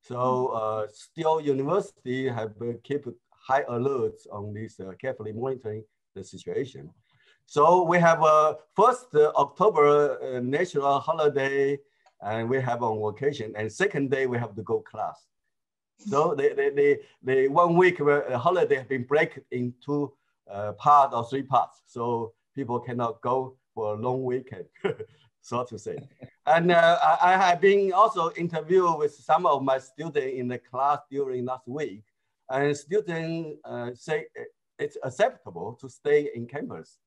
So uh, still university have keep high alerts on this, uh, carefully monitoring the situation. So we have a first uh, October national holiday and we have on vacation and second day we have to go class. So the, the, the, the one week holiday have been break into uh, part or three parts. So people cannot go for a long weekend. so to say. and uh, I, I, have been also interviewed with some of my students in the class during last week, and students uh, say it's acceptable to stay in campus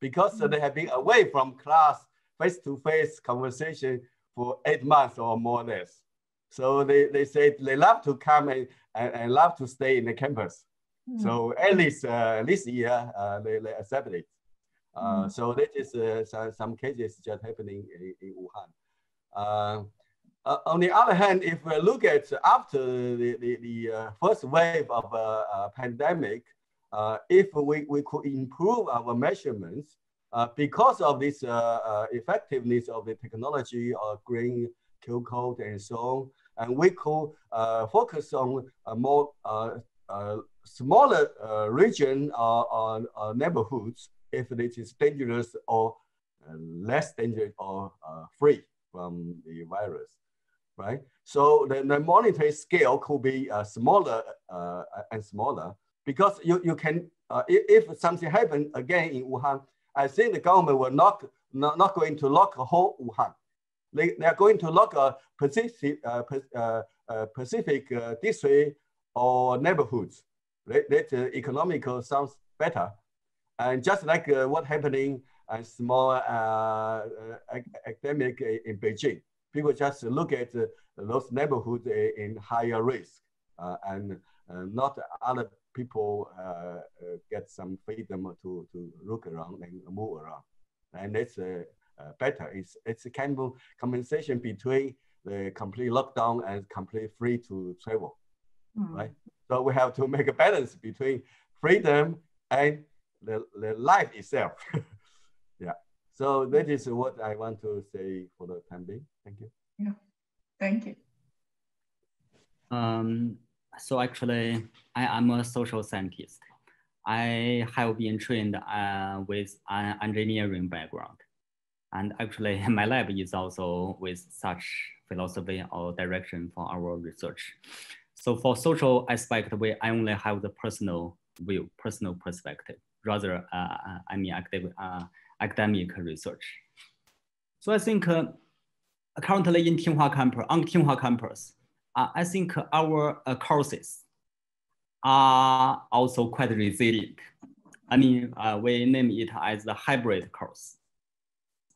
because mm -hmm. they have been away from class face-to-face -face conversation for eight months or more or less. So they, they say they love to come and, and, and love to stay in the campus. Mm -hmm. So at least uh, this year, uh, they, they accept it. Uh, mm. So that is uh, some, some cases just happening in, in Wuhan. Uh, uh, on the other hand, if we look at after the, the, the uh, first wave of uh, pandemic, if we, we could improve our measurements because of this effectiveness of the technology of green Q code and so on, and we could focus on a more smaller region or, or neighborhoods if it is dangerous or uh, less dangerous or uh, free from the virus, right? So the, the monitoring scale could be uh, smaller uh, and smaller because you, you can, uh, if, if something happens again in Wuhan, I think the government will not, not, not going to lock a whole Wuhan. They, they are going to lock a Pacific, uh, Pacific district or neighborhoods. That, that economical sounds better and just like uh, what happening a small uh, uh academic in Beijing, people just look at those neighborhoods in higher risk uh, and not other people uh, uh, get some freedom to, to look around and move around. And it's uh, uh, better. It's, it's a kind of compensation between the complete lockdown and complete free to travel, mm. right? So we have to make a balance between freedom and the, the life itself. yeah. So that is what I want to say for the time being. Thank you. Yeah. Thank you. Um, so actually, I am a social scientist. I have been trained uh, with an engineering background. And actually, my lab is also with such philosophy or direction for our research. So for social aspect, we I only have the personal view, personal perspective, rather, uh, I mean, active, uh, academic research. So I think uh, currently in Tsinghua campus, on Tsinghua campus, uh, I think our uh, courses are also quite resilient. I mean, uh, we name it as the hybrid course.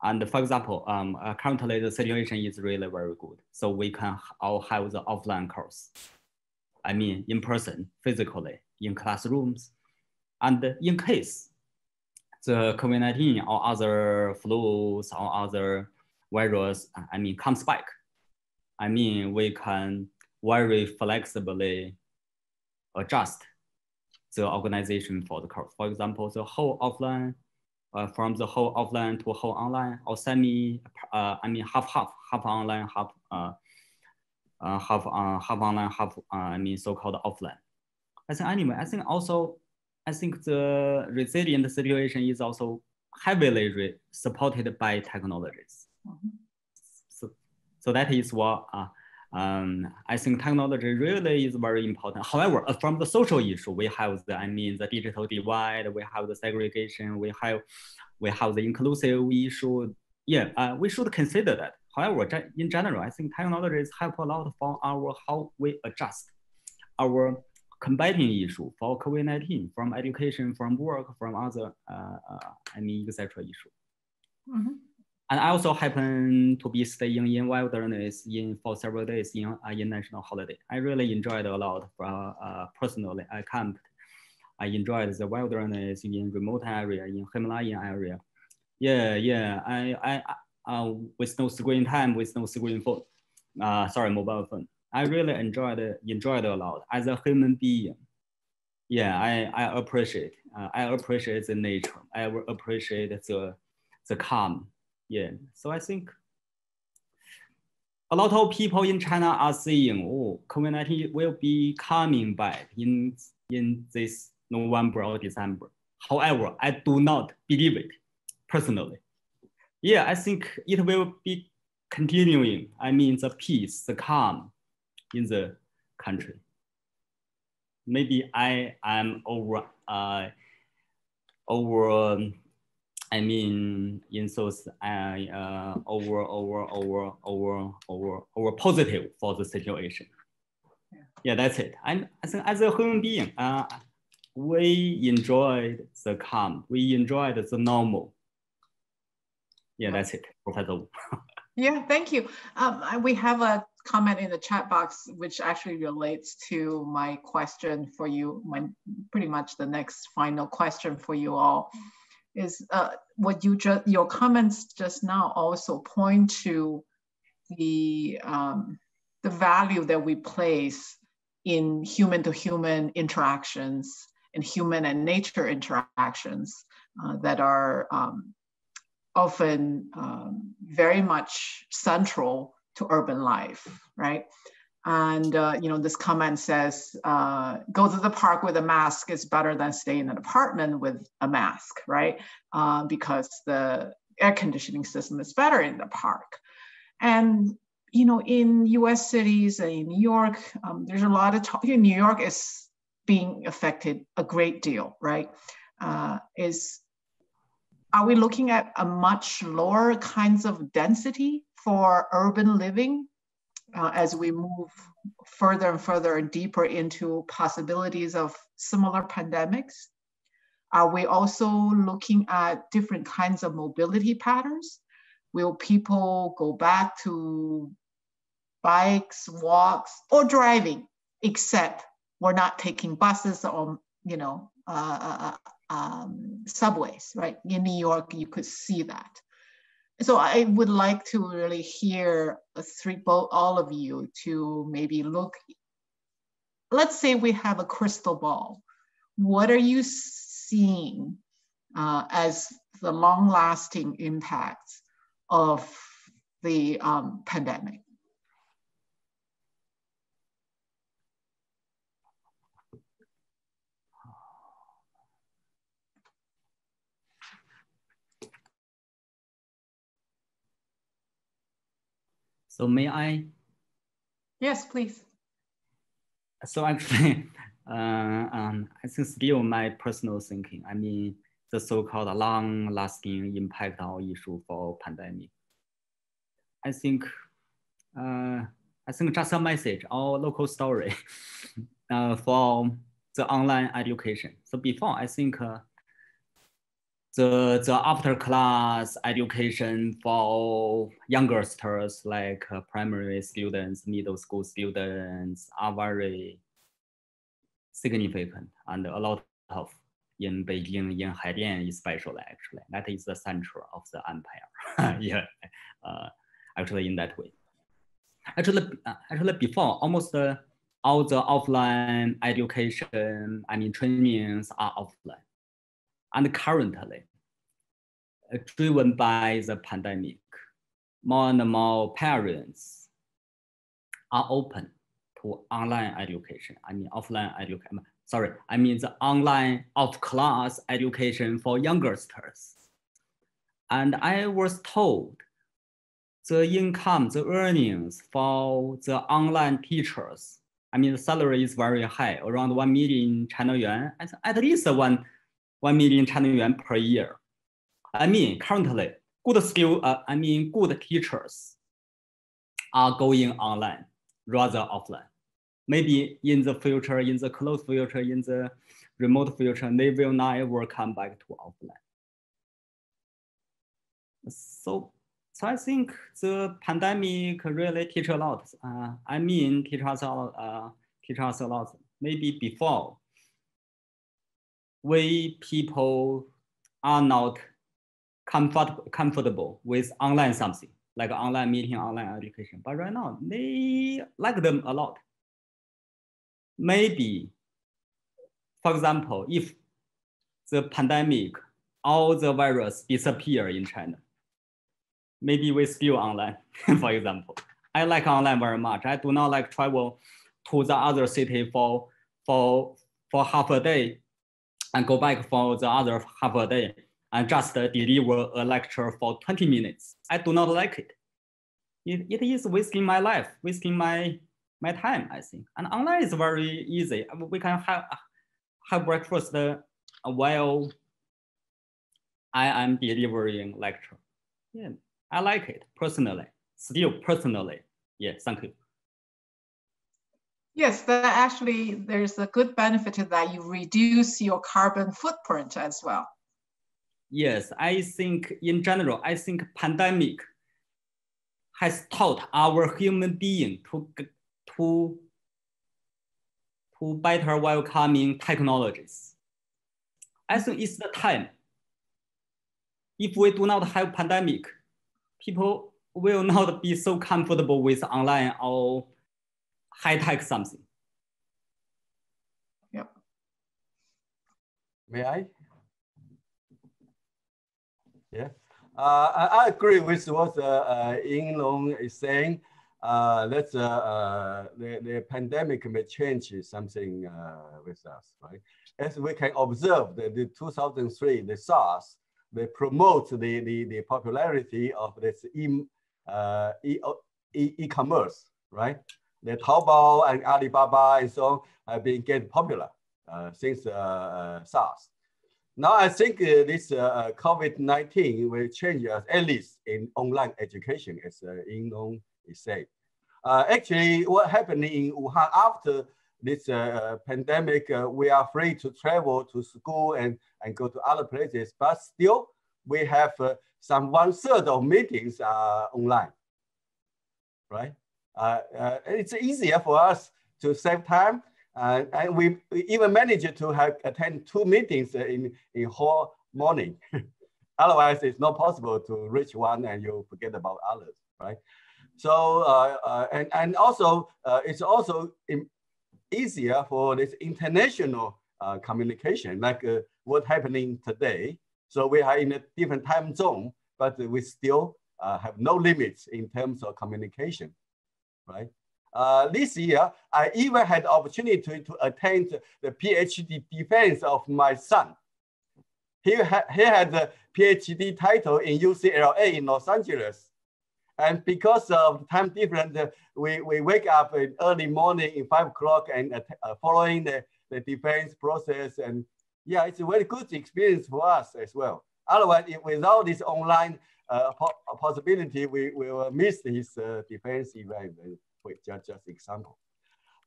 And for example, um, currently the situation is really very good. So we can all have the offline course. I mean, in person, physically, in classrooms. And in case the COVID-19 or other flus or other virus, I mean, comes back, I mean, we can very flexibly adjust the organization for the course. For example, the whole offline, uh, from the whole offline to whole online or semi, uh, I mean, half, half, half online, half, uh, uh, half, uh, half online, half, uh, I mean, so-called offline. I think anyway, I think also, I think the resilient situation is also heavily supported by technologies. Mm -hmm. So, so that is what uh, um, I think technology really is very important. However, uh, from the social issue, we have the, I mean, the digital divide, we have the segregation, we have, we have the inclusive issue. Yeah, uh, we should consider that. However, in general, I think technologies help a lot for our how we adjust our combating issue for COVID-19 from education, from work, from other, uh, uh, I mean, etc. issue. Mm -hmm. And I also happen to be staying in wilderness in for several days in uh, national holiday. I really enjoyed a lot. Uh, uh, personally, I camped. I enjoyed the wilderness in remote area, in Himalayan area. Yeah, yeah. I, I, uh, with no screen time, with no screen phone. Uh, sorry, mobile phone. I really enjoyed enjoyed a lot as a human being. Yeah, I, I appreciate. Uh, I appreciate the nature. I appreciate the the calm yeah, so I think a lot of people in China are saying, oh, COVID-19 will be coming back in, in this November or December. However, I do not believe it personally. Yeah, I think it will be continuing. I mean, the peace, the calm in the country. Maybe I am over, uh, over um, I mean, in so I uh, over, over, over, over, over, over positive for the situation. Yeah, yeah that's it. And think as a human being, uh, we enjoyed the calm. We enjoyed the normal. Yeah, that's it, Professor. yeah, thank you. Um, we have a comment in the chat box, which actually relates to my question for you, my, pretty much the next final question for you all is uh, what you just your comments just now also point to the um, the value that we place in human to human interactions and human and nature interactions uh, that are um, often um, very much central to urban life, right? And uh, you know, this comment says, uh, "Go to the park with a mask is better than stay in an apartment with a mask, right? Uh, because the air conditioning system is better in the park." And you know, in U.S. cities and in New York, um, there's a lot of talk. In New York is being affected a great deal, right? Uh, is are we looking at a much lower kinds of density for urban living uh, as we move further and further and deeper into possibilities of similar pandemics? Are we also looking at different kinds of mobility patterns? Will people go back to bikes, walks, or driving, except we're not taking buses or, you know, uh, uh, uh, um, subways, right? In New York, you could see that. So I would like to really hear three, both, all of you to maybe look, let's say we have a crystal ball. What are you seeing uh, as the long lasting impacts of the um, pandemic? So may I? Yes, please. So actually, uh, um, I think still my personal thinking. I mean, the so-called long-lasting impact on issue for pandemic. I think, uh, I think just a message or local story uh, for the online education. So before, I think uh, the, the after class education for youngsters like uh, primary students, middle school students are very significant and a lot of in Beijing, in Haidian especially actually. That is the center of the empire. yeah, uh, actually in that way. Actually, uh, actually before almost uh, all the offline education, I mean trainings are offline and currently, uh, driven by the pandemic, more and more parents are open to online education. I mean, offline education. Sorry, I mean the online off-class education for youngsters. And I was told the income, the earnings for the online teachers, I mean, the salary is very high, around 1 million China yuan, at least one 1 million China yuan per year. I mean, currently, good skill, uh, I mean, good teachers are going online rather offline. Maybe in the future, in the close future, in the remote future, they will not ever come back to offline. So, so I think the pandemic really teach a lot. Uh, I mean, teach us a lot. Uh, teach us a lot. Maybe before we people are not comfort, comfortable with online something like online meeting, online education. But right now, they like them a lot. Maybe, for example, if the pandemic, all the virus disappear in China, maybe we still online, for example. I like online very much. I do not like travel to the other city for, for, for half a day and go back for the other half a day and just deliver a lecture for 20 minutes. I do not like it. It, it is wasting my life, wasting my, my time, I think. And online is very easy. We can have, have breakfast uh, while I am delivering lecture. Yeah, I like it personally, still personally. Yeah, thank you. Yes, that actually, there's a good benefit to that. You reduce your carbon footprint as well. Yes, I think in general, I think pandemic has taught our human being to, to, to better welcoming technologies. I think it's the time. If we do not have pandemic, people will not be so comfortable with online or high tech something. Yep. May I? Yeah, uh, I, I, agree with what uh, uh, Ying Long is saying. Uh, that uh, uh, the, the pandemic may change something uh, with us, right? As we can observe, the, the 2003, the SARS, they promote the, the, the popularity of this e, uh, e, e, e-commerce, right? The Taobao and Alibaba and so on have been getting popular uh, since uh, uh SARS. Now I think this uh, COVID-19 will change us at least in online education, as uh, Ying is saying. actually, what happened in Wuhan after this uh, pandemic, uh, we are free to travel to school and, and go to other places, but still we have uh, some one third of meetings are online, right? It's easier for us to save time Uh, and we, even managed to have attend two meetings in, in whole morning. Otherwise, it's not possible to reach one and you forget about others, right? So, uh, uh, and, and also, uh, it's also easier for this international uh, communication, like uh, what's happening today. So we are in a different time zone, but we still uh, have no limits in terms of communication, right? Uh, this year, I even had the opportunity to, to attend the PhD defense of my son. He, ha he had the PhD title in UCLA in Los Angeles. And because of time difference, we, we wake up in early morning in five o'clock and uh, following the, the defense process. And yeah, it's a very good experience for us as well. Otherwise, without this online uh, po possibility, we, will miss his uh, defense event, just, just example.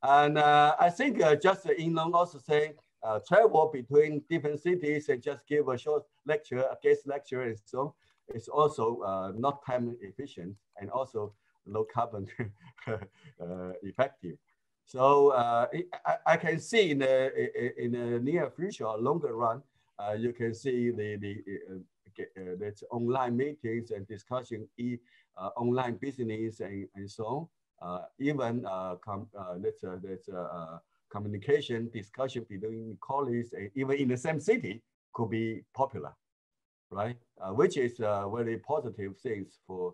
And uh, I think uh, just uh, Ying Long also say, uh, travel between different cities and just give a short lecture, a guest lecture and so on it's also uh, not time efficient and also low carbon uh, effective. So uh, I, I, can see in the, in the near future, longer run, uh, you can see the, the uh, uh, Uh, that's online meetings and discussing e, uh, online business and, and so on. Uh, even com, that's, that's communication, discussion between colleagues, and even in the same city could be popular right? Uh, which is uh, very positive things for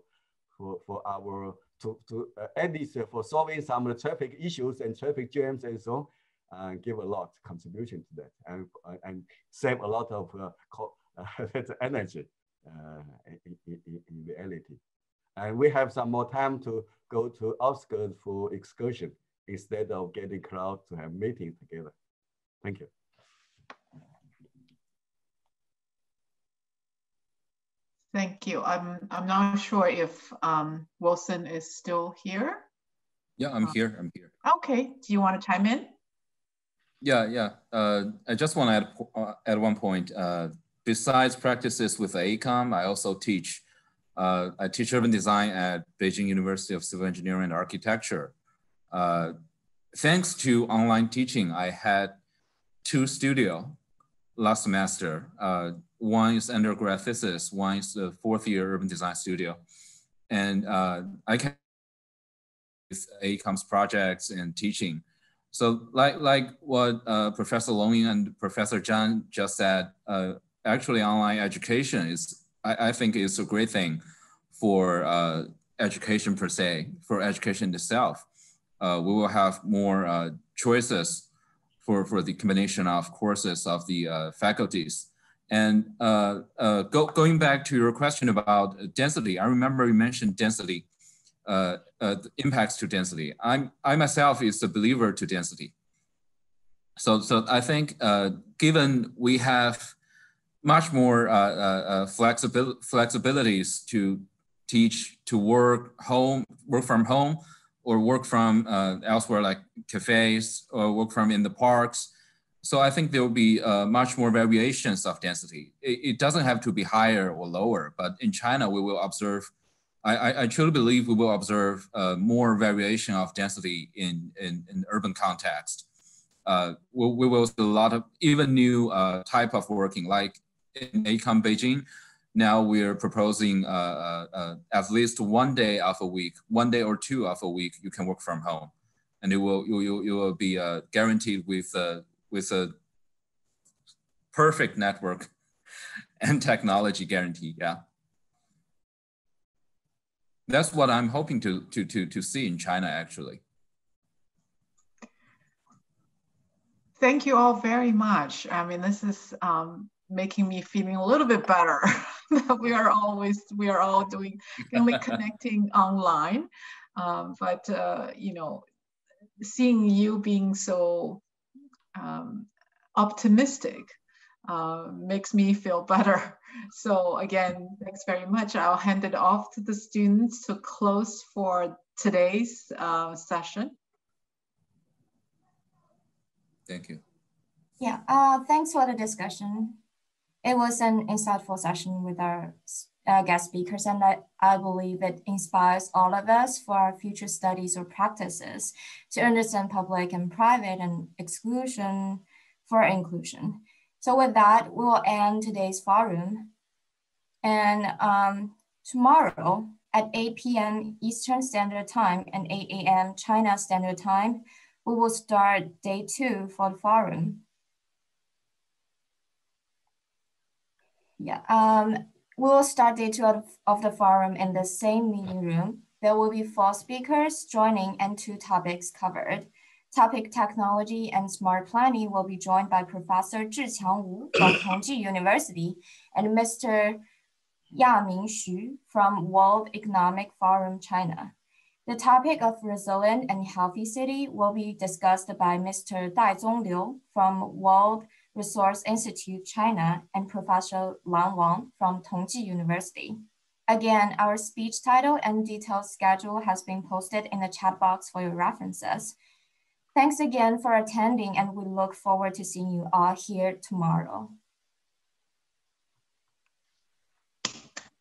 for for our to to uh, at least for solving some of the traffic issues and traffic jams and so on, and give a lot contribution to that and and save a lot of energy in, in, in reality. And we have some more time to go to outskirts for excursion instead of getting crowd to have meetings together. Thank you. Thank you. I'm I'm not sure if um, Wilson is still here. Yeah, I'm here. I'm here. Okay. Do you want to chime in? Yeah, yeah. Uh, I just want to add uh, at one point. Uh, besides practices with AECOM, I also teach. Uh, I teach urban design at Beijing University of Civil Engineering and Architecture. Uh, thanks to online teaching, I had two studio last semester. Uh, one is undergrad thesis, one is the fourth year urban design studio. And uh, I can with AECOM's projects and teaching. So like, like what uh, Professor Long and Professor Zhan just said, uh, actually online education is, I, I think is a great thing for uh, education per se, for education itself. Uh, we will have more uh, choices for, for the combination of courses of the uh, faculties. And uh, uh, go, going back to your question about density, I remember you mentioned density, impacts to density. I'm, I myself is a believer to density. So, so I think given we have much more uh, flexibil flexibilities to teach, to work home, work from home, or work from elsewhere like cafes, or work from in the parks, so I think there will be uh, much more variations of density. It, it, doesn't have to be higher or lower, but in China, we will observe, I, I, I truly believe we will observe uh, more variation of density in, in, in urban context. Uh, we, we, will see a lot of even new uh, type of working, like in AECOM Beijing, now we're proposing uh, uh, at least one day of a week, one day or two of a week, you can work from home. And it will, you, you, will be guaranteed with with a perfect network and technology guarantee. Yeah. That's what I'm hoping to, to, to, to see in China, actually. Thank you all very much. I mean, this is um, making me feeling a little bit better that we are always, we are all doing, only connecting online. Um, but, uh, you know, seeing you being so um, optimistic uh, makes me feel better. So again, thanks very much. I'll hand it off to the students to close for today's uh, session. Thank you. Yeah, uh, thanks for the discussion. It was an insightful session with our uh, guest speakers, and I, I believe it inspires all of us for our future studies or practices to understand public and private and exclusion for inclusion. So with that, we will end today's forum. And um, tomorrow at 8 p.m. Eastern Standard Time and 8 a.m. China Standard Time, we will start day two for the forum. Yeah, um, we will start day two of, of the forum in the same meeting room. There will be four speakers joining and two topics covered. Topic technology and smart planning will be joined by Professor Zhiqiang Wu from Tongji University and Mr. Yaming Xu from World Economic Forum China. The topic of resilient and healthy city will be discussed by Mr. Daizong Liu from World Resource Institute China and Professor Lan Wang from Tongji University. Again, our speech title and detailed schedule has been posted in the chat box for your references. Thanks again for attending and we look forward to seeing you all here tomorrow.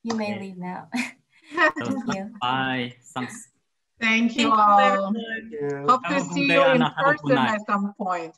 You may leave now. Thank you. Bye. Thanks. Thank you all. Thank you. Hope to Have a good see you in have a good person at some point.